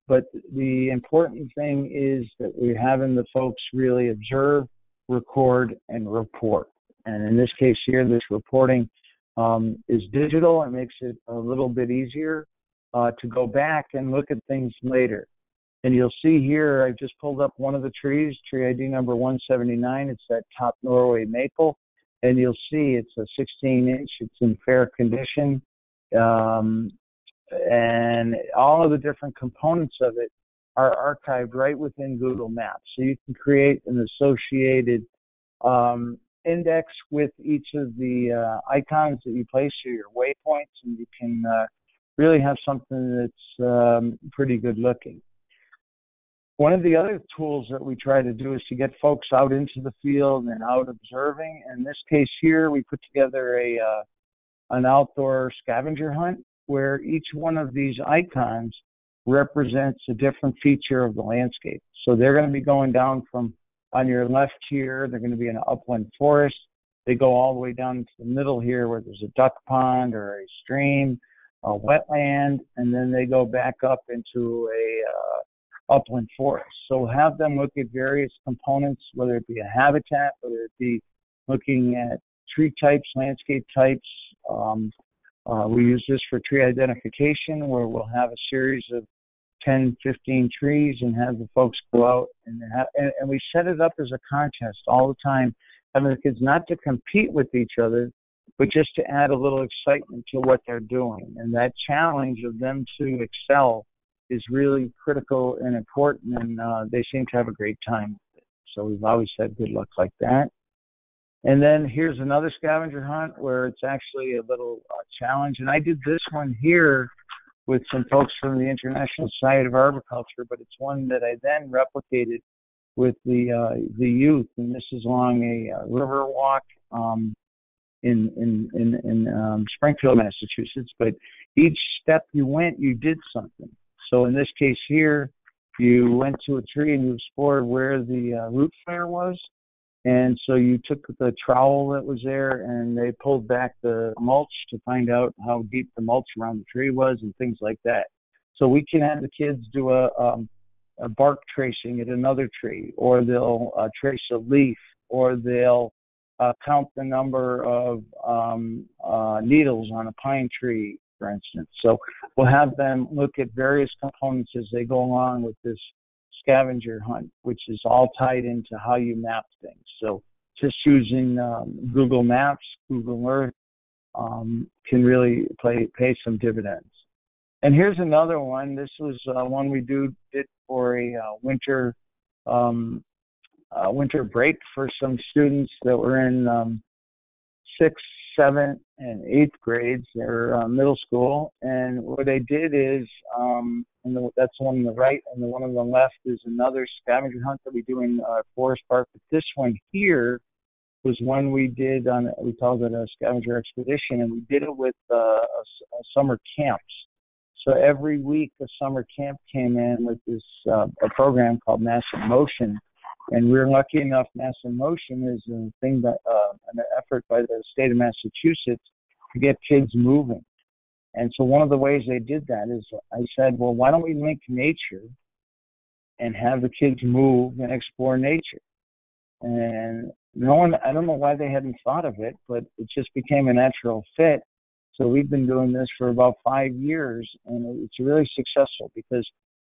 But the important thing is that we're having the folks really observe, record, and report. And in this case here, this reporting um, is digital. It makes it a little bit easier uh, to go back and look at things later. And you'll see here, I've just pulled up one of the trees, tree ID number 179. It's that top Norway maple. And you'll see it's a 16 inch, it's in fair condition. Um, and all of the different components of it are archived right within Google Maps. So you can create an associated um, index with each of the uh, icons that you place or your waypoints, and you can uh, really have something that's um, pretty good looking. One of the other tools that we try to do is to get folks out into the field and out observing. In this case here, we put together a uh, an outdoor scavenger hunt where each one of these icons represents a different feature of the landscape. So they're going to be going down from on your left here, they're going to be in an upland forest. They go all the way down to the middle here where there's a duck pond or a stream a wetland, and then they go back up into a uh, upland forest. So have them look at various components, whether it be a habitat, whether it be looking at tree types, landscape types. Um, uh, we use this for tree identification, where we'll have a series of 10, 15 trees and have the folks go out and, have, and, and we set it up as a contest all the time, having the kids not to compete with each other, but just to add a little excitement to what they're doing. And that challenge of them to excel is really critical and important, and uh, they seem to have a great time with it. So we've always had good luck like that. And then here's another scavenger hunt where it's actually a little uh, challenge. And I did this one here with some folks from the International Society of Arboriculture, but it's one that I then replicated with the uh, the youth. And this is along a uh, river walk um, in in in, in um, Springfield, Massachusetts. But each step you went, you did something. So in this case here, you went to a tree and you explored where the uh, root flare was. And so you took the trowel that was there and they pulled back the mulch to find out how deep the mulch around the tree was and things like that. So we can have the kids do a, um, a bark tracing at another tree, or they'll uh, trace a leaf, or they'll uh, count the number of um, uh, needles on a pine tree, for instance. So we'll have them look at various components as they go along with this scavenger hunt, which is all tied into how you map things. So just using um, Google Maps, Google Earth um, can really play, pay some dividends. And here's another one. This was uh, one we do did for a uh, winter um, uh, winter break for some students that were in um, sixth, seventh, and eighth grades. They're uh, middle school, and what they did is, um, and the, that's the one on the right, and the one on the left is another scavenger hunt that we do in uh, Forest Park. But this one here was one we did on we called it a scavenger expedition, and we did it with uh, a, a summer camps. So every week a summer camp came in with this uh, a program called Mass in Motion, and we're lucky enough. Mass in Motion is a thing that uh, an effort by the state of Massachusetts to get kids moving. And so one of the ways they did that is I said, well, why don't we link nature and have the kids move and explore nature? And no one, I don't know why they hadn't thought of it, but it just became a natural fit. So we've been doing this for about five years, and it's really successful because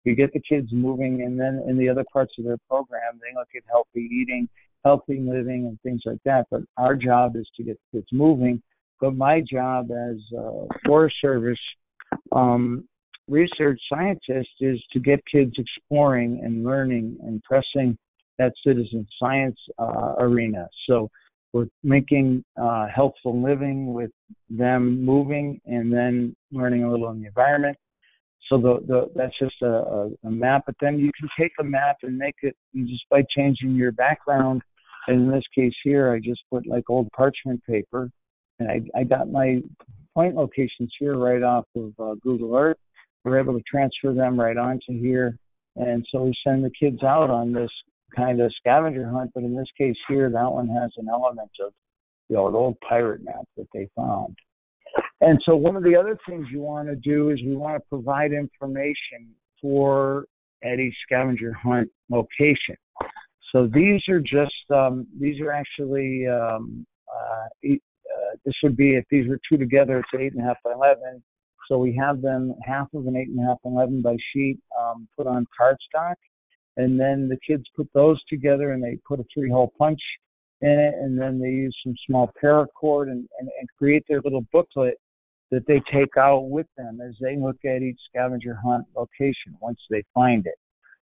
we get the kids moving, and then in the other parts of their program, they look at healthy eating, healthy living, and things like that. But our job is to get kids moving. But my job as a Forest Service um, research scientist is to get kids exploring and learning and pressing that citizen science uh, arena. So we're making uh, healthful living with them moving and then learning a little in the environment. So the, the, that's just a, a, a map. But then you can take a map and make it just by changing your background. And in this case here, I just put like old parchment paper, and I, I got my point locations here right off of uh, Google Earth. We're able to transfer them right onto here, and so we send the kids out on this kind of scavenger hunt, but in this case here, that one has an element of know, an old pirate map that they found. And so one of the other things you want to do is we want to provide information for Eddie's scavenger hunt location. So these are just um, these are actually um, uh, uh, this would be if these were two together, it's eight and a half by eleven. So we have them half of an eight and a half by eleven by sheet um, put on cardstock, and then the kids put those together and they put a three hole punch in it and then they use some small paracord and, and, and create their little booklet that they take out with them as they look at each scavenger hunt location once they find it.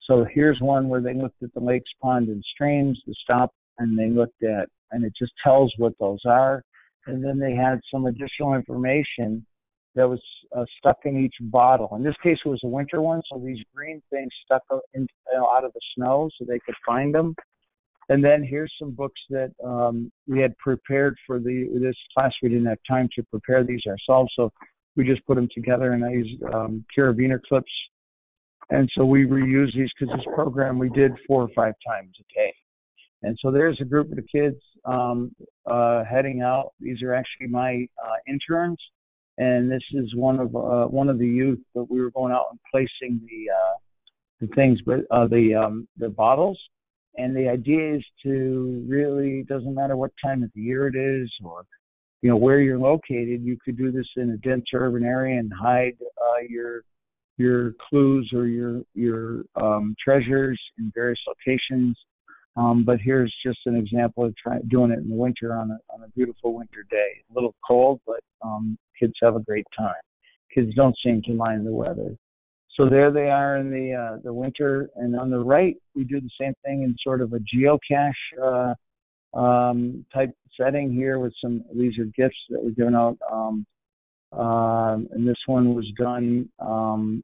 So here's one where they looked at the lakes, ponds, and streams, the stop, and they looked at, and it just tells what those are. And then they had some additional information that was uh, stuck in each bottle. In this case, it was a winter one, so these green things stuck in, you know, out of the snow so they could find them. And then here's some books that um, we had prepared for the this class. We didn't have time to prepare these ourselves, so we just put them together. And I used um, carabiner clips, and so we reuse these because this program we did four or five times a day. And so there's a group of the kids um, uh, heading out. These are actually my uh, interns and this is one of uh, one of the youth that we were going out and placing the uh, the things, but uh, the um, the bottles. And the idea is to really doesn't matter what time of the year it is or you know where you're located. You could do this in a dense urban area and hide uh, your your clues or your your um, treasures in various locations. Um, but here's just an example of trying doing it in the winter on a on a beautiful winter day. A little cold, but um, kids have a great time. Kids don't seem to mind the weather. So there they are in the uh, the winter, and on the right we do the same thing in sort of a geocache uh, um, type setting here with some. These are gifts that we're giving out, um, uh, and this one was done um,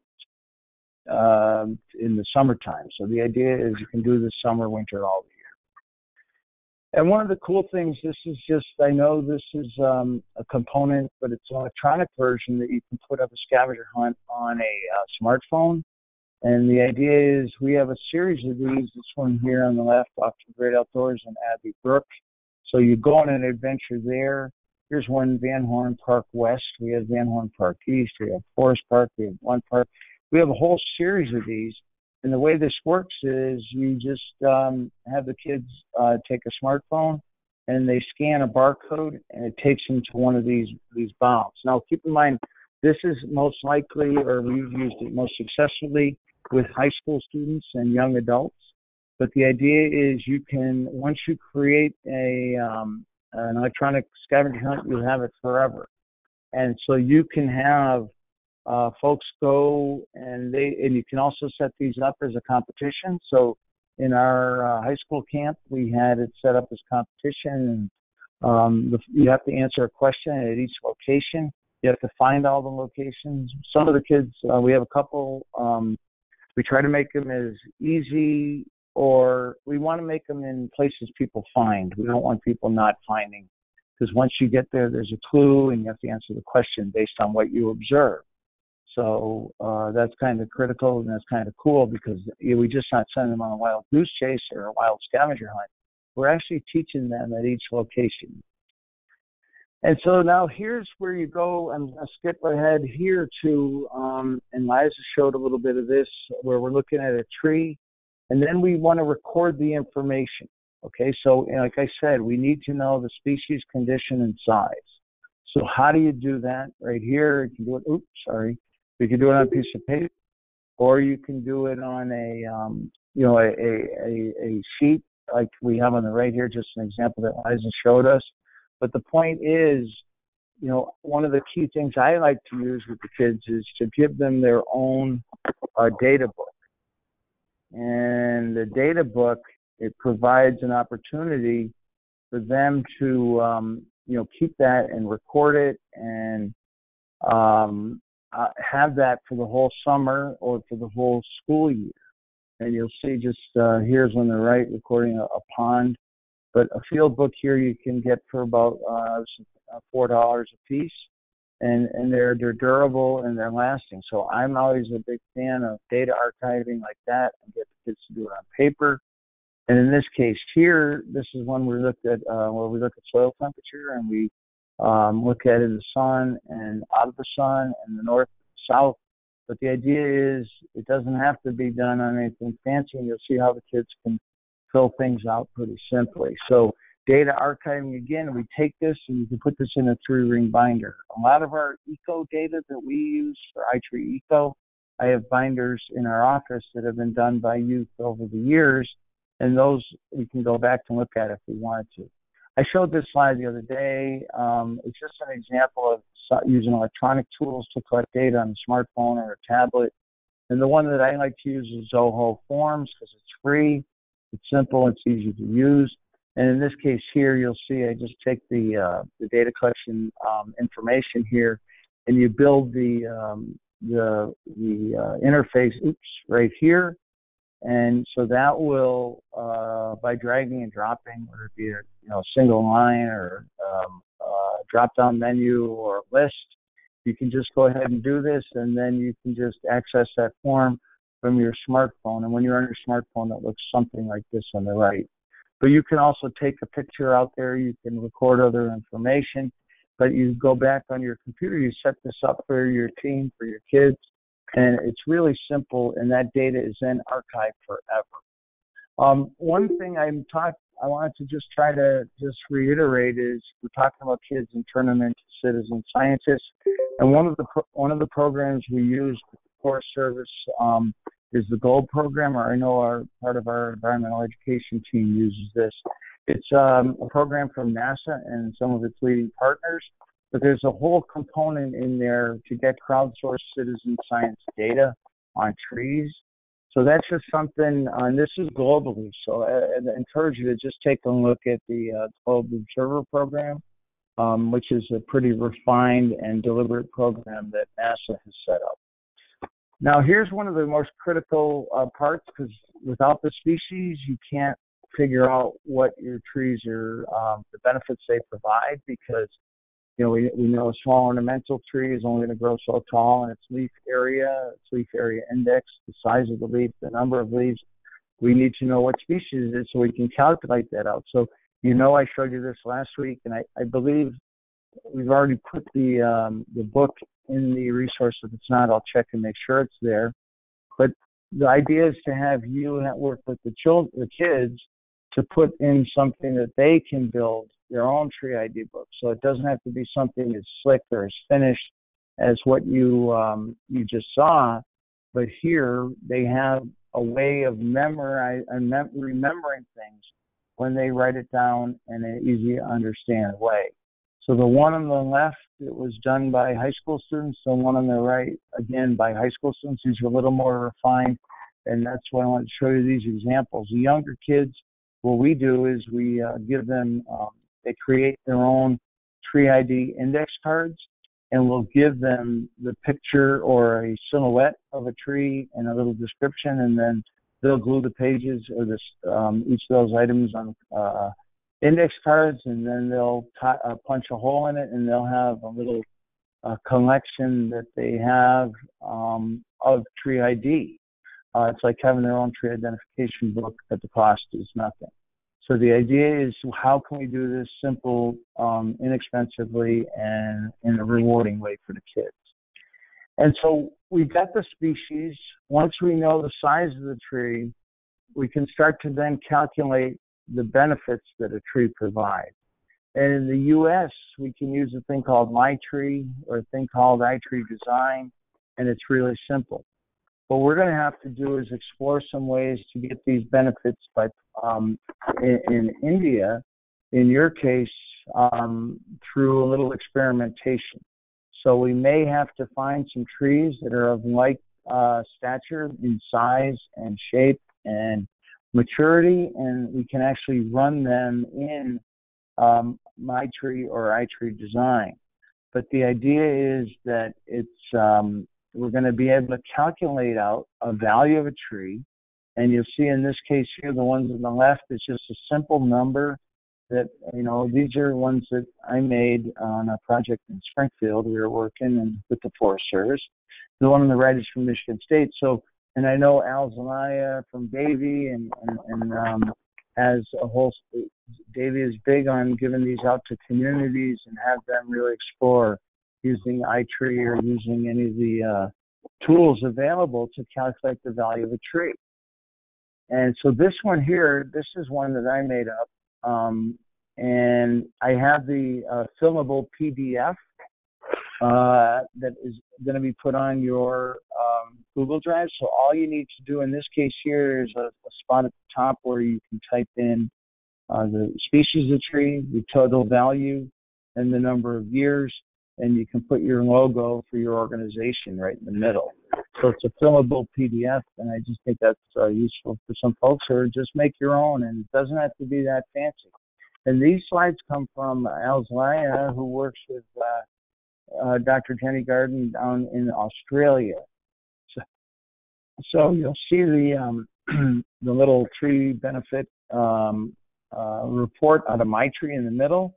uh, in the summertime. So the idea is you can do this summer, winter, all the and one of the cool things, this is just, I know this is um, a component, but it's an electronic version that you can put up a scavenger hunt on a uh, smartphone. And the idea is we have a series of these. This one here on the left, off to Great Outdoors in Abbey Brook. So you go on an adventure there. Here's one Van Horn Park West. We have Van Horn Park East. We have Forest Park. We have One Park. We have a whole series of these. And the way this works is you just um, have the kids uh, take a smartphone and they scan a barcode and it takes them to one of these these bombs. Now, keep in mind, this is most likely, or we've used it most successfully with high school students and young adults. But the idea is you can once you create a um, an electronic scavenger hunt, you have it forever, and so you can have uh, folks go and they and you can also set these up as a competition. So in our uh, high school camp, we had it set up as competition, and um, the, you have to answer a question at each location. You have to find all the locations. Some of the kids, uh, we have a couple. Um, we try to make them as easy or we want to make them in places people find. We don't want people not finding because once you get there, there's a clue and you have to answer the question based on what you observe. So uh, that's kind of critical and that's kind of cool because you know, we just not send them on a wild goose chase or a wild scavenger hunt. We're actually teaching them at each location. And so now here's where you go. I'm going to skip ahead here to, um, and Liza showed a little bit of this, where we're looking at a tree, and then we want to record the information. Okay, so like I said, we need to know the species, condition, and size. So how do you do that? Right here, you can do it. Oops, sorry. You can do it on a piece of paper, or you can do it on a, um, you know, a, a, a sheet like we have on the right here, just an example that Liza showed us. But the point is, you know, one of the key things I like to use with the kids is to give them their own uh, data book. And the data book, it provides an opportunity for them to, um, you know, keep that and record it and um, uh, have that for the whole summer or for the whole school year. And you'll see just uh, here's on the right recording a, a pond but a field book here you can get for about uh, uh, four dollars a piece, and and they're they're durable and they're lasting. So I'm always a big fan of data archiving like that and get the kids to do it on paper. And in this case here, this is one we looked at uh, where we look at soil temperature and we um, look at in the sun and out of the sun and the north south. But the idea is it doesn't have to be done on anything fancy, and you'll see how the kids can fill things out pretty simply. So data archiving again, we take this and you can put this in a three ring binder. A lot of our eco data that we use for iTree Eco, I have binders in our office that have been done by youth over the years, and those we can go back and look at if we wanted to. I showed this slide the other day. Um, it's just an example of using electronic tools to collect data on a smartphone or a tablet. And the one that I like to use is Zoho Forms because it's free. It's simple, it's easy to use. And in this case here, you'll see I just take the uh, the data collection um, information here, and you build the um, the the uh, interface. Oops, right here, and so that will uh, by dragging and dropping, whether it be a you know single line or um, uh, drop down menu or list, you can just go ahead and do this, and then you can just access that form from your smartphone. And when you're on your smartphone, it looks something like this on the right. But you can also take a picture out there. You can record other information. But you go back on your computer, you set this up for your team, for your kids, and it's really simple. And that data is then archived forever. Um, one thing I'm talk, I wanted to just try to just reiterate is we're talking about kids and turn them into citizen scientists. And one of the one of the programs we use, Forest Service um, is the Gold program, or I know our part of our environmental education team uses this. It's um, a program from NASA and some of its leading partners, but there's a whole component in there to get crowdsourced citizen science data on trees. So that's just something, uh, and this is globally. So I, I, encourage you to just take a look at the uh, Globe Observer program, um, which is a pretty refined and deliberate program that NASA has set up. Now, here's one of the most critical uh, parts because without the species, you can't figure out what your trees are, um, the benefits they provide because, you know, we, we know a small ornamental tree is only going to grow so tall and its leaf area, its leaf area index, the size of the leaf, the number of leaves. We need to know what species it is so we can calculate that out. So, you know, I showed you this last week, and I, I believe we've already put the um, the book in the resource. If it's not, I'll check and make sure it's there. But the idea is to have you work with the children, the kids, to put in something that they can build their own tree ID book. So it doesn't have to be something as slick or as finished as what you um, you just saw, but here they have a way of memorize remembering things when they write it down in an easy to understand way. So the one on the left, it was done by high school students. The one on the right, again, by high school students. These are a little more refined, and that's why I want to show you these examples. The younger kids, what we do is we uh, give them, um, they create their own tree ID index cards, and we'll give them the picture or a silhouette of a tree and a little description, and then they'll glue the pages or this um, each of those items on uh, index cards, and then they'll t- uh, punch a hole in it, and they'll have a little uh, collection that they have um, of tree ID. Uh, it's like having their own tree identification book, but the cost is nothing. So the idea is how can we do this simple, um, inexpensively, and in a rewarding way for the kids. And so we've got the species. Once we know the size of the tree, we can start to then calculate the benefits that a tree provides. And in the U.S., we can use a thing called MyTree or a thing called iTree Design, and it's really simple. What we're going to have to do is explore some ways to get these benefits by um, in, in, India, in your case, um, through a little experimentation. So we may have to find some trees that are of like uh, stature in size and shape and maturity, and we can actually run them in um, MyTree or iTree design. But the idea is that it's um, we're going to be able to calculate out a value of a tree. And you'll see in this case here, the ones on the left is just a simple number that, you know, these are ones that I made on a project in Springfield. We were working and with the Forest Service. The one on the right is from Michigan State. So, and I know Al Zelaya from Davey and, and, and um, has a whole, Davey is big on giving these out to communities and have them really explore using iTree or using any of the uh, tools available to calculate the value of a tree. And so this one here, this is one that I made up. Um, and I have the uh, fillable PDF uh, that is going to be put on your um, Google Drive. So all you need to do in this case here is a, a spot at the top where you can type in uh, the species of tree, the total value, and the number of years and you can put your logo for your organization right in the middle. So it's a fillable PDF, and I just think that's uh, useful for some folks or just make your own, and it doesn't have to be that fancy. And these slides come from Al who works with uh, uh, Dr. Jenny Garden down in Australia. So, so you'll see the um, [CLEARS THROAT] the little tree benefit um, uh, report out of my tree in the middle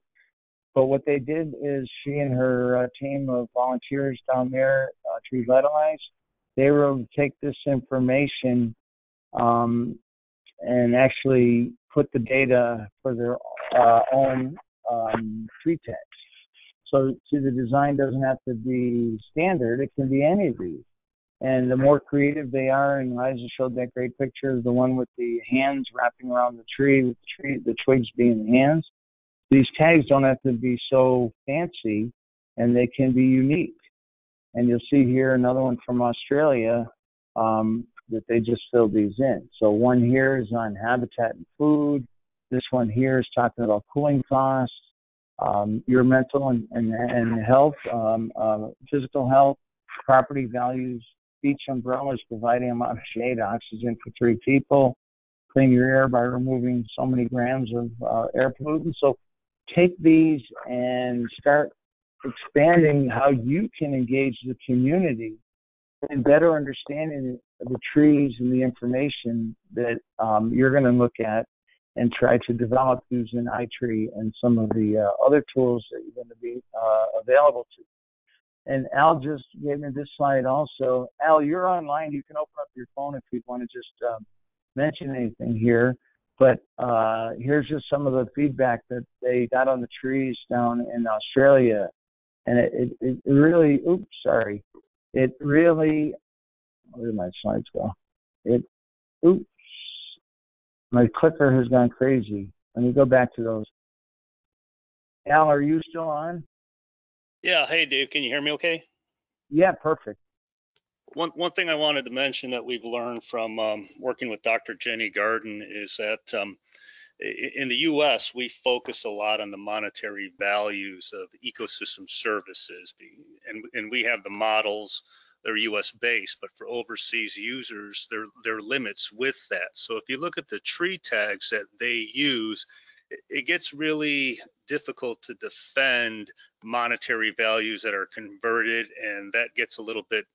but what they did is she and her uh, team of volunteers down there, uh, Tree Vitalize, they were able to take this information um, and actually put the data for their uh, own um, tree tags. So, see, the design doesn't have to be standard; it can be any of these. And the more creative they are, and Liza showed that great picture, of the one with the hands wrapping around the tree, with the tree, the twigs being the hands these tags don't have to be so fancy and they can be unique. And you'll see here another one from Australia um, that they just filled these in. So one here is on habitat and food. This one here is talking about cooling costs, um, your mental and, and, and health, um, uh, physical health, property values, beach umbrellas providing amount of shade, oxygen for three people, clean your air by removing so many grams of uh, air pollutants. So take these and start expanding how you can engage the community in better understanding the trees and the information that um, you're going to look at and try to develop using iTree and some of the uh, other tools that you're going to be uh, available to. And Al just gave me this slide also. Al, you're online. You can open up your phone if you want to just um, mention anything here. But uh, here's just some of the feedback that they got on the trees down in Australia, and it, it, it really, oops, sorry, it really, where did my slides go? It, oops, my clicker has gone crazy. Let me go back to those. Al, are you still on? Yeah. Hey, Dave, can you hear me okay? Yeah, perfect. One, one thing I wanted to mention that we've learned from um, working with Dr. Jenny Garden is that um, in the US, we focus a lot on the monetary values of ecosystem services. And, and we have the models, they're US based, but for overseas users, there, there are limits with that. So if you look at the tree tags that they use, it gets really difficult to defend monetary values that are converted, and that gets a little bit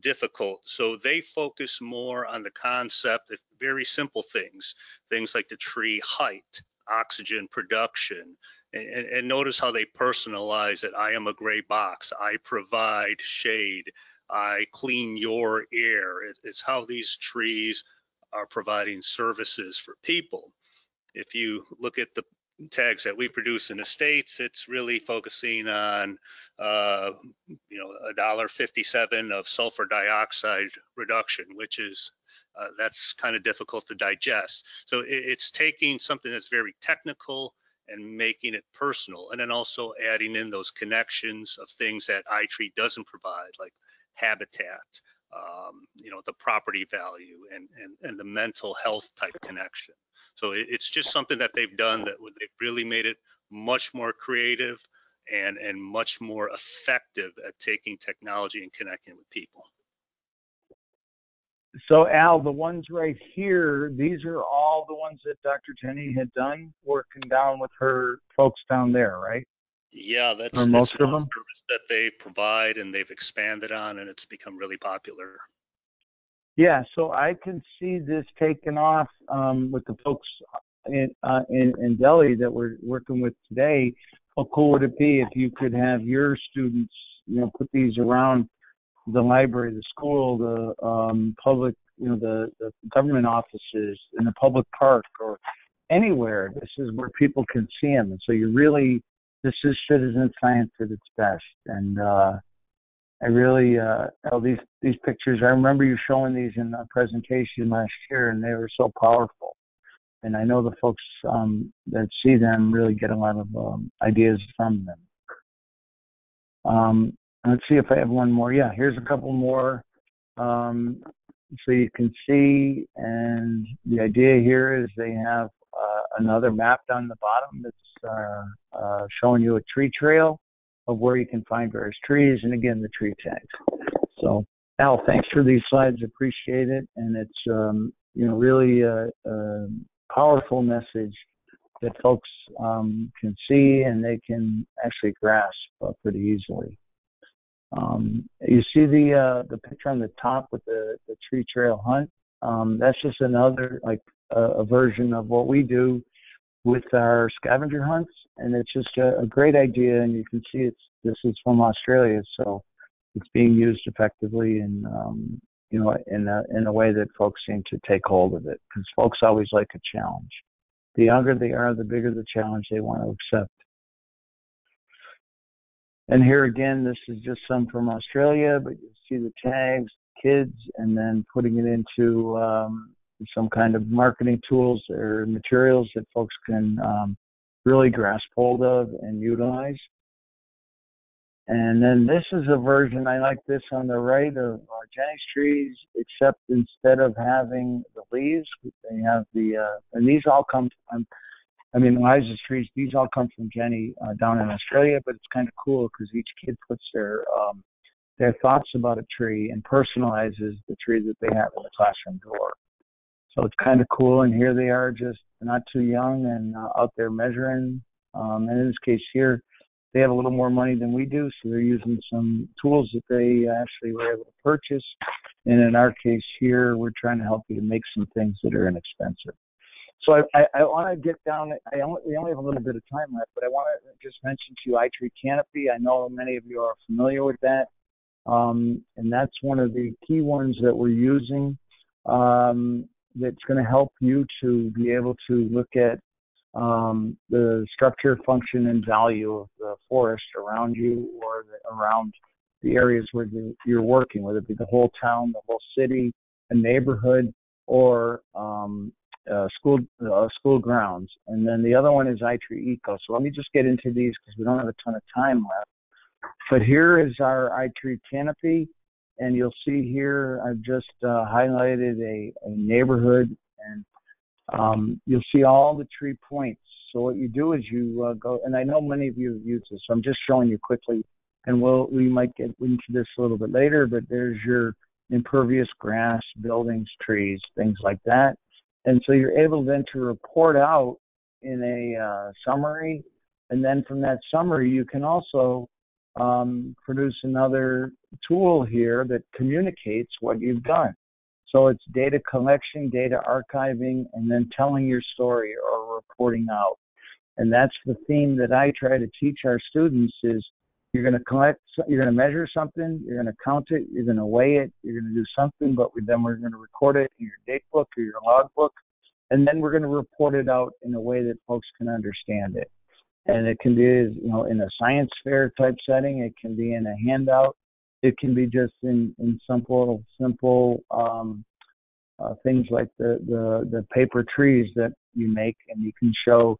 difficult. So they focus more on the concept of very simple things, things like the tree height, oxygen production, and, and, notice how they personalize it. I am a gray box. I provide shade. I clean your air. It, it's how these trees are providing services for people. If you look at the tags that we produce in the states, it's really focusing on, uh, you know, a dollar fifty-seven of sulfur dioxide reduction, which is uh, that's kind of difficult to digest. So it, it's taking something that's very technical and making it personal, and then also adding in those connections of things that iTree doesn't provide, like habitat, um, you know, the property value and, and, and the mental health type connection. So it, it's just something that they've done that they've really made it much more creative and, and much more effective at taking technology and connecting with people. So Al, the ones right here, these are all the ones that Dr. Jenny had done working down with her folks down there, right? Yeah, that's, or most of them that they provide and they've expanded on, and it's become really popular. Yeah, so I can see this taking off um, with the folks in, uh, in in Delhi that we're working with today. How cool would it be if you could have your students, you know, put these around the library, the school, the um, public, you know, the, the government offices, in the public park, or anywhere. This is where people can see them, and so you really this is citizen science at its best. And uh, I really, uh, these these pictures. I remember you showing these in a presentation last year, and they were so powerful. And I know the folks um, that see them really get a lot of um, ideas from them. Um, let's see if I have one more. Yeah, here's a couple more. Um, so you can see, and the idea here is they have uh, another map down the bottom that's uh, uh, showing you a tree trail of where you can find various trees and again the tree tags. So Al, thanks for these slides. Appreciate it, and it's um, you know really a, a, powerful message that folks um, can see and they can actually grasp uh, pretty easily. Um, you see the uh, the picture on the top with the, the tree trail hunt. Um, that's just another like a, a version of what we do with our scavenger hunts, and it's just a, a great idea. And you can see it's this is from Australia, so it's being used effectively and um, you know in a in a way that folks seem to take hold of it because folks always like a challenge. The younger they are, the bigger the challenge they want to accept. And here again, this is just some from Australia, but you see the tags, kids, and then putting it into um, some kind of marketing tools or materials that folks can um, really grasp hold of and utilize. And then this is a version, I like this on the right of uh, Jenny's trees, except instead of having the leaves, they have the, uh, and these all come from, I mean, Eliza's trees, these all come from Jenny uh, down in Australia, but it's kind of cool because each kid puts their, um, their thoughts about a tree and personalizes the tree that they have in the classroom door. So it's kind of cool. And here they are, just not too young and uh, out there measuring. Um, and in this case here, they have a little more money than we do, so they're using some tools that they actually were able to purchase. And in our case here, we're trying to help you to make some things that are inexpensive. So I, I, I want to get down. I only, we only have a little bit of time left, but I want to just mention to you iTree Canopy. I know many of you are familiar with that, um, and that's one of the key ones that we're using. Um, that's going to help you to be able to look at um, the structure, function, and value of the forest around you or the, around the areas where the, you're working, whether it be the whole town, the whole city, a neighborhood, or um, uh, school uh, school grounds. And then the other one is iTree Eco. So let me just get into these because we don't have a ton of time left. But here is our iTree canopy and you'll see here I've just uh, highlighted a, a, neighborhood and um, you'll see all the tree points. So what you do is you uh, go, and I know many of you have used this, so I'm just showing you quickly, and we'll we might get into this a little bit later. But there's your impervious grass, buildings, trees, things like that, and so you're able then to report out in a uh, summary, and then from that summary you can also um, produce another tool here that communicates what you've done. So it's data collection, data archiving, and then telling your story or reporting out. And that's the theme that I try to teach our students is you're going to collect, you're going to measure something, you're going to count it, you're going to weigh it, you're going to do something, but then we're going to record it in your date book or your log book, and then we're going to report it out in a way that folks can understand it. And it can be, you know, in a science fair type setting, it can be in a handout, it can be just in, in simple, simple um, uh, things like the, the, the paper trees that you make, and you can show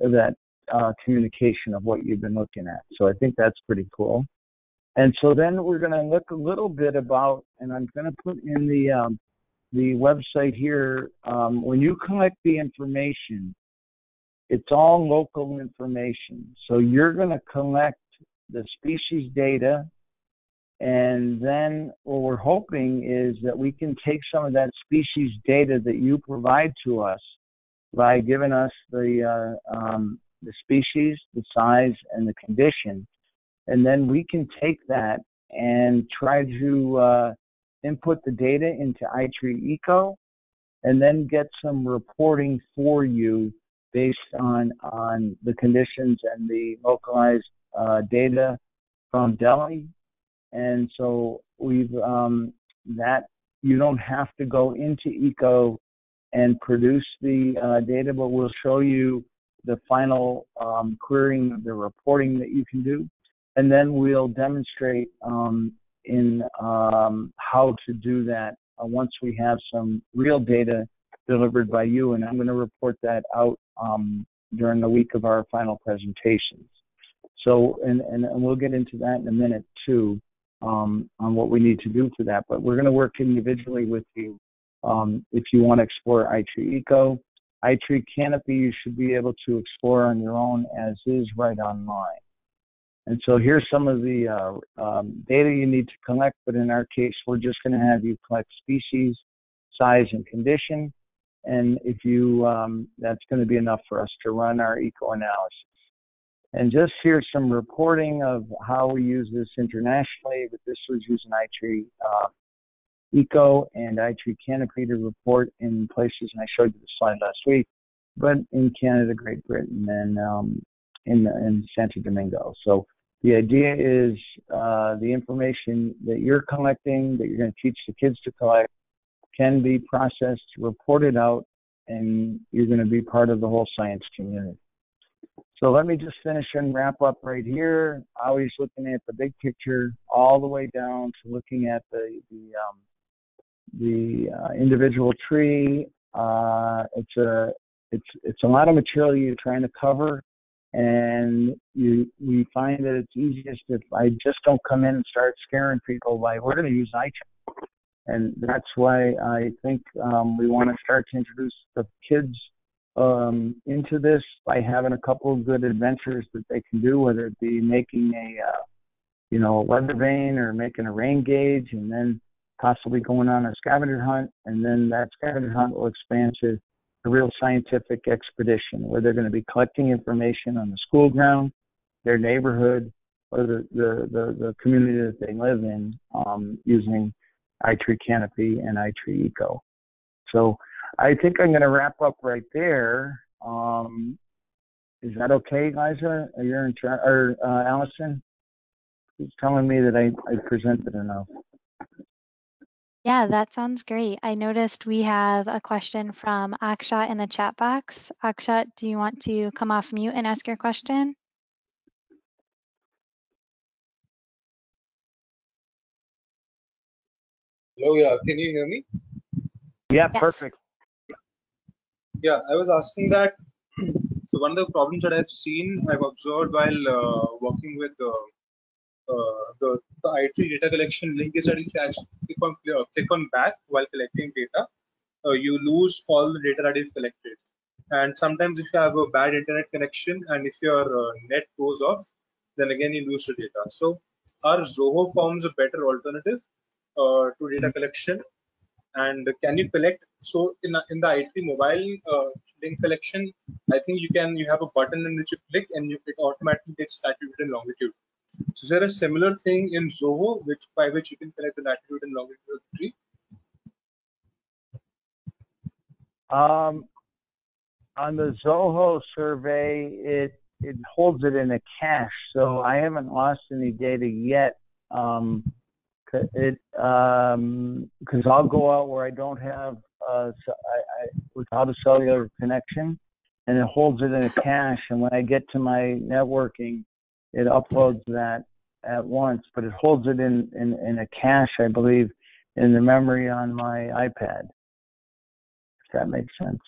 that uh, communication of what you've been looking at. So I think that's pretty cool. And so then we're going to look a little bit about, and I'm going to put in the um, the website here. Um, when you collect the information, it's all local information. So you're going to collect the species data, and then what we're hoping is that we can take some of that species data that you provide to us by giving us the uh, um, the species, the size, and the condition, and then we can take that and try to uh, input the data into iTree Eco, and then get some reporting for you based on on the conditions and the localized uh, data from Delhi. And so we've um, that you don't have to go into Eco and produce the uh, data, but we'll show you the final um, querying, the reporting that you can do, and then we'll demonstrate um, in um, how to do that uh, once we have some real data delivered by you, and I'm going to report that out um, during the week of our final presentations. So, and, and, and we'll get into that in a minute too um, on what we need to do for that. But we're going to work individually with you um, if you want to explore iTree Eco. iTree Canopy you should be able to explore on your own as is right online. And so here's some of the uh, um, data you need to collect, but in our case, we're just going to have you collect species, size, and condition. And if you, um, that's going to be enough for us to run our eco analysis. And just here's some reporting of how we use this internationally, but this was using iTree uh, Eco and iTree Canopy to report in places, and I showed you the slide last week, but in Canada, Great Britain, and um, in, in Santo Domingo. So the idea is uh, the information that you're collecting, that you're going to teach the kids to collect, can be processed, reported out, and you're going to be part of the whole science community. So let me just finish and wrap up right here. Always looking at the big picture, all the way down to looking at the the um, the uh, individual tree. Uh, it's a it's it's a lot of material you're trying to cover and you we find that it's easiest if I just don't come in and start scaring people by we're going to use iTree, and that's why I think um, we want to start to introduce the kids um, into this by having a couple of good adventures that they can do, whether it be making a uh, you know a weather vane or making a rain gauge, and then possibly going on a scavenger hunt, and then that scavenger hunt will expand to a real scientific expedition where they're going to be collecting information on the school ground, their neighborhood, or the, the, the, the community that they live in um, using iTree Canopy and iTree Eco. So I think I'm going to wrap up right there. Um, is that okay, Liza? Are you in charge? Or uh, Allison? He's telling me that I, I presented enough. Yeah, that sounds great. I noticed we have a question from Akshat in the chat box. Akshat, do you want to come off mute and ask your question? Hello, yeah, can you hear me? Yeah, Yes. perfect. Yeah, I was asking that. So one of the problems that I've seen, I've observed while uh, working with uh, uh, the, the iTree data collection link is that if you actually click on, uh, click on back while collecting data, uh, you lose all the data that you've collected. And sometimes if you have a bad internet connection and if your uh, net goes off, then again you lose the data. So our Zoho forms a better alternative uh, to data collection. And can you collect? So in, in the iTree mobile uh, link collection, I think you can you have a button in which you click and you, it automatically takes latitude and longitude So is there a similar thing in Zoho, which by which you can collect the latitude and longitude of the tree? Um, on the Zoho survey, it it holds it in a cache, so I haven't lost any data yet. Um, it um, because I'll go out where I don't have uh, so I, I, without a cellular connection, and it holds it in a cache. And when I get to my networking, it uploads that at once, but it holds it in, in, in a cache, I believe, in the memory on my iPad. If that makes sense.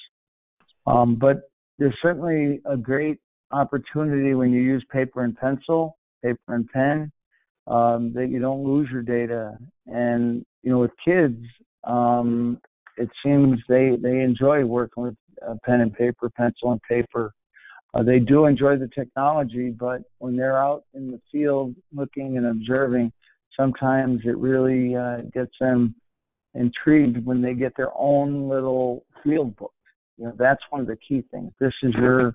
Um, but there's certainly a great opportunity when you use paper and pencil, paper and pen, um, that you don't lose your data. And you know, with kids, um, it seems they they enjoy working with uh, pen and paper, pencil and paper. Uh, they do enjoy the technology, but when they're out in the field looking and observing, sometimes it really uh, gets them intrigued when they get their own little field book. You know, that's one of the key things. This is your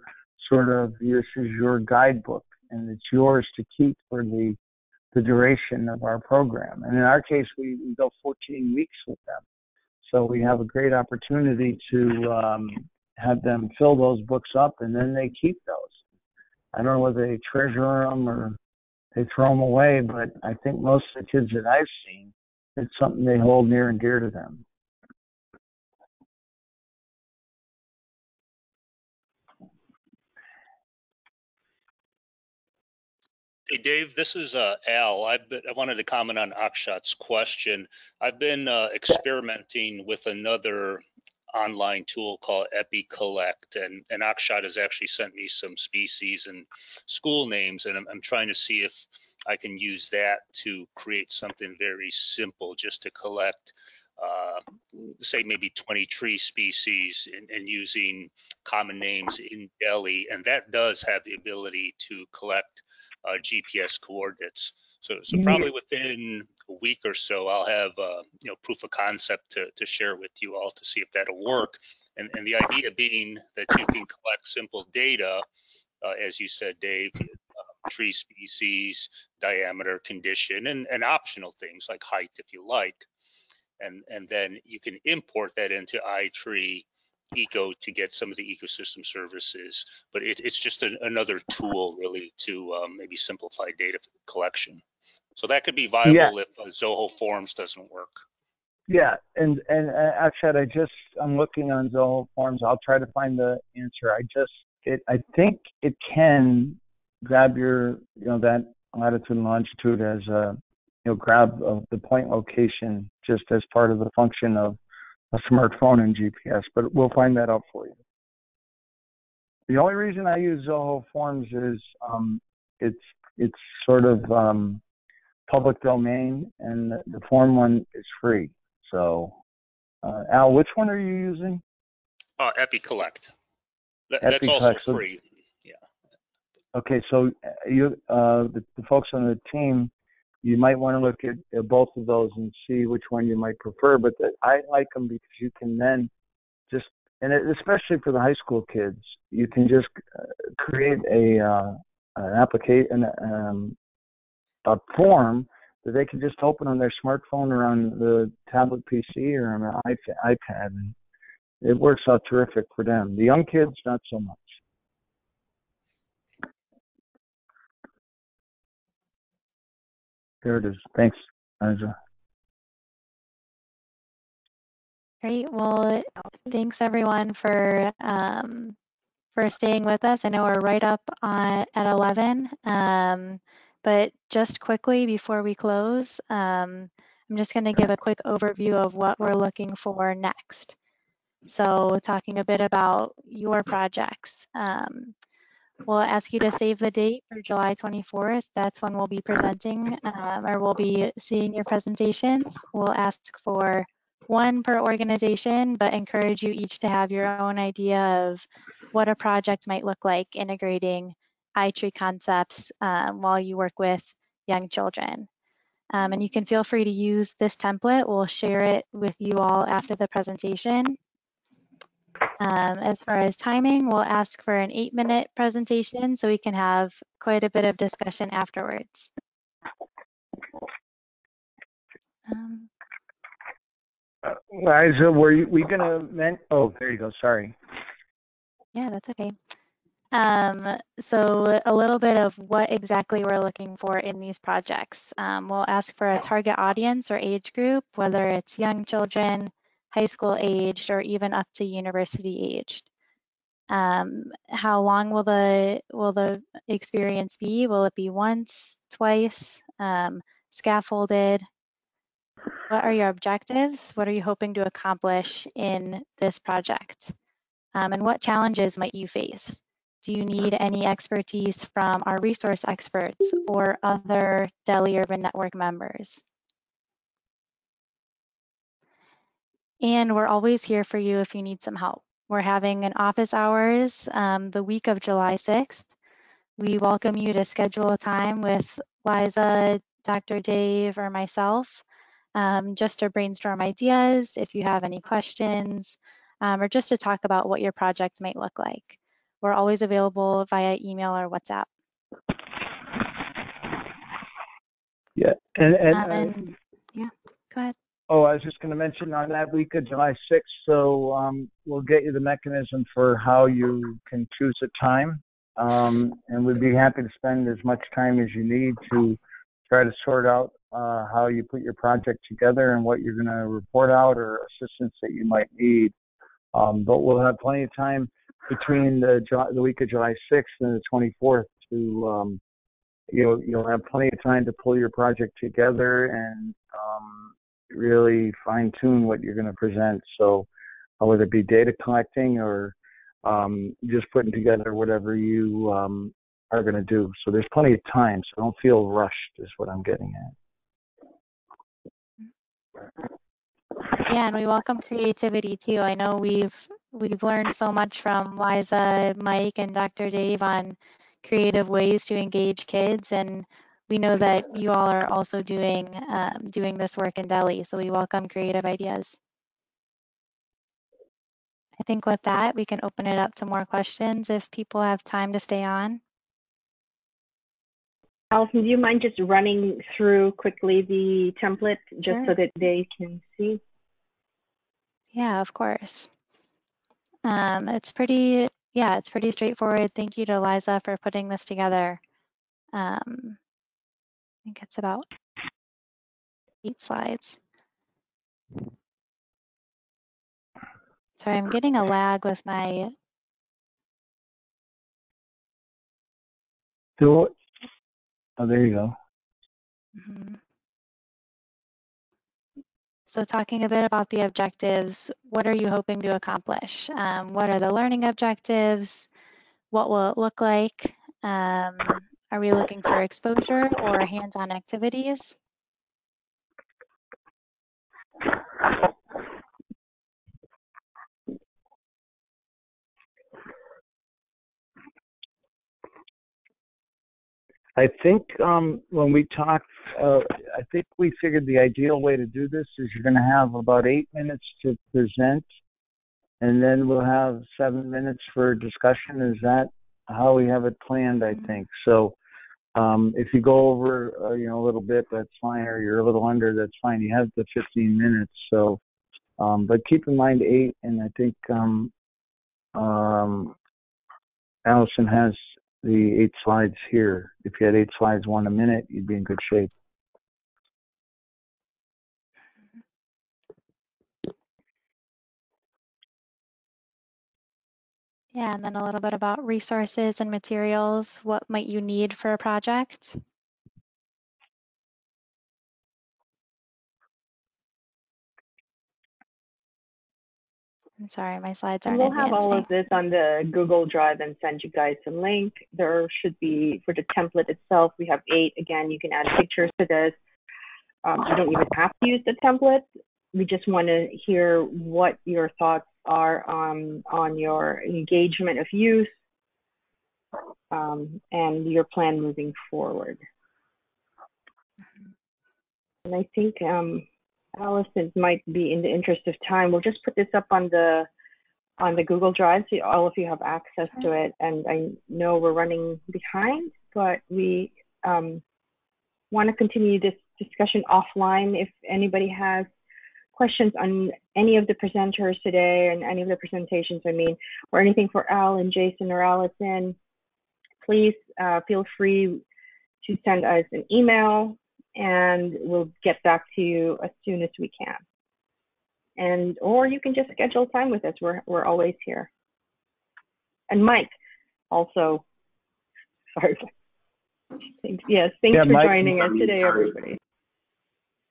sort of this is your guidebook, and it's yours to keep for the the duration of our program. And in our case, we, we go 14 weeks with them. So we have a great opportunity to um, have them fill those books up and then they keep those. I don't know whether they treasure them or they throw them away, but I think most of the kids that I've seen, it's something they hold near and dear to them. Hey, Dave, this is uh, Al. I've been, I wanted to comment on Akshat's question. I've been uh, experimenting with another online tool called EpiCollect, and, and Akshat has actually sent me some species and school names, and I'm, I'm trying to see if I can use that to create something very simple just to collect uh, say maybe 20 tree species and, and, using common names in Delhi. And that does have the ability to collect uh, GPS coordinates. So, so probably within a week or so, I'll have uh, you know proof of concept to, to share with you all to see if that'll work. And, and the idea being that you can collect simple data, uh, as you said, Dave, uh, tree species, diameter, condition, and, and optional things like height if you like. And, and then you can import that into iTree eco to get some of the ecosystem services, but it, it's just an, another tool really to um, maybe simplify data collection. So that could be viable yeah. if uh, Zoho Forms doesn't work. Yeah, and and uh, actually, I just I'm looking on Zoho Forms. I'll try to find the answer. I just it I think it can grab your you know that latitude and longitude as a you know grab of the point location just as part of the function of a smartphone and GPS, but we'll find that out for you. The only reason I use Zoho Forms is um, it's it's sort of um, public domain, and the, form one is free. So, uh, Al, which one are you using? Uh, EpiCollect. That, that's also free. Yeah. Okay, so uh, you uh, the, the folks on the team you might want to look at, both of those and see which one you might prefer. But the, I like them because you can then just, and it, especially for the high school kids, you can just uh, create a uh, an application, um, a form that they can just open on their smartphone or on the tablet PC or on an iPad, and it works out terrific for them. The young kids, not so much. There it is. Thanks, Anja. Great. Well, thanks everyone for um, for staying with us. I know we're right up on, at 11, um, but just quickly before we close, um, I'm just going to give a quick overview of what we're looking for next. So talking a bit about your projects. Um, We'll ask you to save the date for July 24th. That's when we'll be presenting um, or we'll be seeing your presentations. We'll ask for one per organization, but encourage you each to have your own idea of what a project might look like integrating iTree concepts um, while you work with young children. Um, and you can feel free to use this template. We'll share it with you all after the presentation. Um, as far as timing, we'll ask for an eight minute presentation so we can have quite a bit of discussion afterwards. Um, uh, Liza, were you, we gonna, oh, there you go, sorry. Yeah, that's okay. Um, so a little bit of what exactly we're looking for in these projects. Um, we'll ask for a target audience or age group, whether it's young children, high school aged, or even up to university aged. Um, how long will the will the experience be? Will it be once, twice, um, scaffolded? What are your objectives? What are you hoping to accomplish in this project? Um, and what challenges might you face? Do you need any expertise from our resource experts or other Delhi Urban Network members? And we're always here for you if you need some help. We're having an office hours um, the week of July 6th. We welcome you to schedule a time with Liza, Dr. Dave, or myself um, just to brainstorm ideas if you have any questions um, or just to talk about what your project might look like. We're always available via email or WhatsApp. Yeah, and, and, Um, and yeah, go ahead. Oh, I was just gonna mention on that week of July sixth, so, um, we'll get you the mechanism for how you can choose a time. Um, and we'd be happy to spend as much time as you need to try to sort out, uh, how you put your project together and what you're gonna report out or assistance that you might need. Um, but we'll have plenty of time between the the week of July sixth and the twenty-fourth to, um, you'll you'll have plenty of time to pull your project together and um, really fine tune what you're going to present. So uh, whether it be data collecting or um, just putting together whatever you um, are going to do. So there's plenty of time. So don't feel rushed. Is what I'm getting at. Yeah, and we welcome creativity too. I know we've we've learned so much from Liza, Mike, and Dr. Dave on creative ways to engage kids, and we know that you all are also doing um, doing this work in Delhi. So we welcome creative ideas. I think with that, we can open it up to more questions if people have time to stay on. Allison, do you mind just running through quickly the template just Sure. so that they can see? Yeah, of course. Um, it's pretty, yeah, it's pretty straightforward. Thank you to Liza for putting this together. Um, think it's about eight slides. Sorry, I'm getting a lag with my, it. Oh, there you go. mhm. So talking a bit about the objectives, what are you hoping to accomplish? Um, what are the learning objectives? What will it look like? Um, are we looking for exposure or hands-on activities? I think um, when we talked, uh, I think we figured the ideal way to do this is you're going to have about eight minutes to present, and then we'll have seven minutes for discussion. Is that how we have it planned? I think so. Um, if you go over, uh, you know, a little bit, that's fine, or you're a little under, that's fine. You have the 15 minutes, so. Um, but keep in mind eight, and I think um, um, Allison has the eight slides here. If you had eight slides, one a minute, you'd be in good shape. Yeah, and then a little bit about resources and materials. What might you need for a project? I'm sorry, my slides aren't We'll have all of this on the Google Drive and send you guys a link. There should be, for the template itself, we have eight. Again, you can add pictures to this. Um, you don't even have to use the template. We just want to hear what your thoughts are on, on your engagement of youth um, and your plan moving forward. And I think um, Allison might be in the interest of time. We'll just put this up on the on the Google Drive so all of you have access to it. And I know we're running behind, but we um, want to continue this discussion offline if anybody has questions on any of the presenters today and any of the presentations, I mean, or anything for Al and Jason or Allison, please uh, feel free to send us an email and we'll get back to you as soon as we can. And or you can just schedule time with us. We're we're always here. And Mike, also, [LAUGHS] sorry. Thanks. Yes, thanks Yeah, for Mike- joining us today, Sorry. everybody.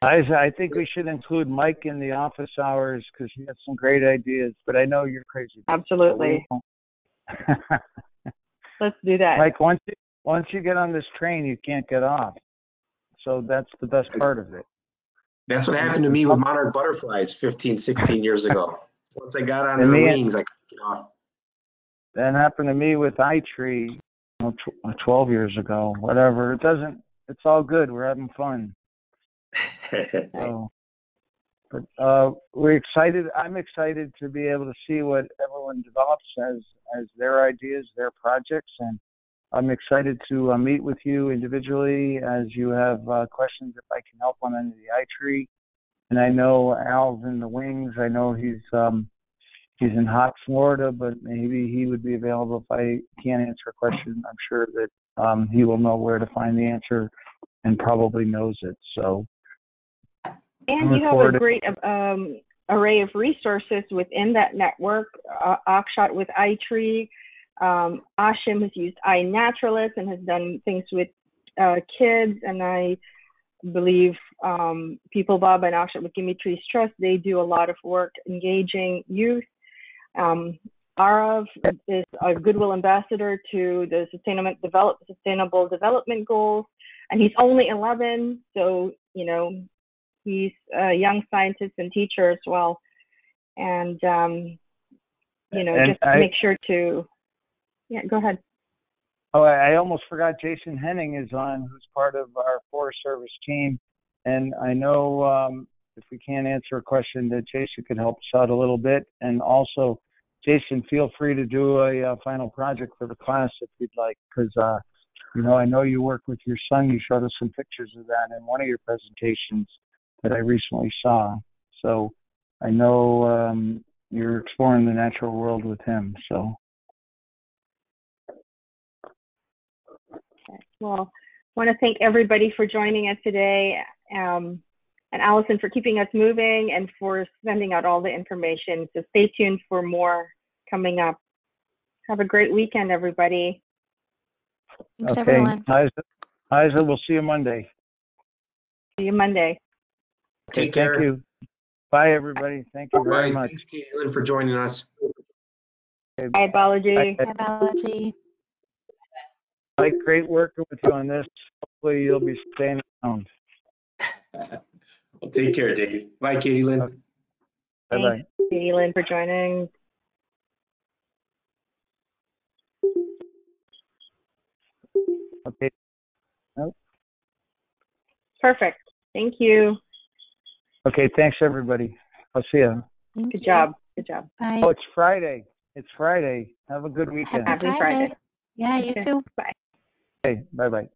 I, I think we should include Mike in the office hours because he has some great ideas. But I know you're crazy. Absolutely. [LAUGHS] [LAUGHS] Let's do that. Mike, once you, once you get on this train, you can't get off. So that's the best part of it. That's what happened to me with monarch butterflies 15, 16 years ago. [LAUGHS] Once I got on And their me- wings, I couldn't get off. That happened to me with iTree you uh, 12 years ago, whatever. It doesn't, it's all good. We're having fun. So, [LAUGHS] but uh, we're excited. I'm excited to be able to see what everyone develops as as their ideas, their projects, and I'm excited to uh, meet with you individually as you have uh, questions if I can help on any of the iTree. And I know Al's in the wings. I know he's um, he's in hot Florida, but maybe he would be available if I can't answer a question. I'm sure that um, he will know where to find the answer and probably knows it. So. And you have a great um, array of resources within that network. Uh, Akshat with iTree, um, Ashim has used iNaturalist and has done things with uh, kids, and I believe um, Peepal Baba and Akshat with Gimme Trees Trust, they do a lot of work engaging youth. Um, Arav is a Goodwill ambassador to the Sustainable, Develop, Sustainable Development Goals, and he's only 11, so you know he's a young scientist and teacher as well and um you know And just I- make sure to yeah go ahead Oh, I almost forgot Jason Henning is on, who's part of our Forest Service team. And I know um, if we can't answer a question, that Jason could help us out a little bit. And also, Jason, feel free to do a uh, final project for the class if you'd like, because uh, you know I know you work with your son. You showed us some pictures of that in one of your presentations that I recently saw. So I know um, you're exploring the natural world with him. So. well I want to thank everybody for joining us today um and allison for keeping us moving and for sending out all the information so stay tuned for more coming up have a great weekend everybody Thanks, okay. everyone. Isa, Isa, we'll see you Monday. see you monday Take Okay, care. Thank you. Bye, everybody. Thank you very Right. much. Thanks, Caitlin, for joining us. bye biology Bye. Bye, biology. Mike, great working with you on this. Hopefully, you'll be staying around. [LAUGHS] Well, take care, Dave. Bye, Katie Lynn. Okay. Bye bye. Katie Lynn for joining Okay. perfect thank you Okay. Thanks, everybody. I'll see you. Thank good you. job good job Bye. Oh, it's Friday. It's Friday. Have a good weekend. Happy Happy Friday. Friday. Yeah, you Okay. too. bye Okay. Bye bye.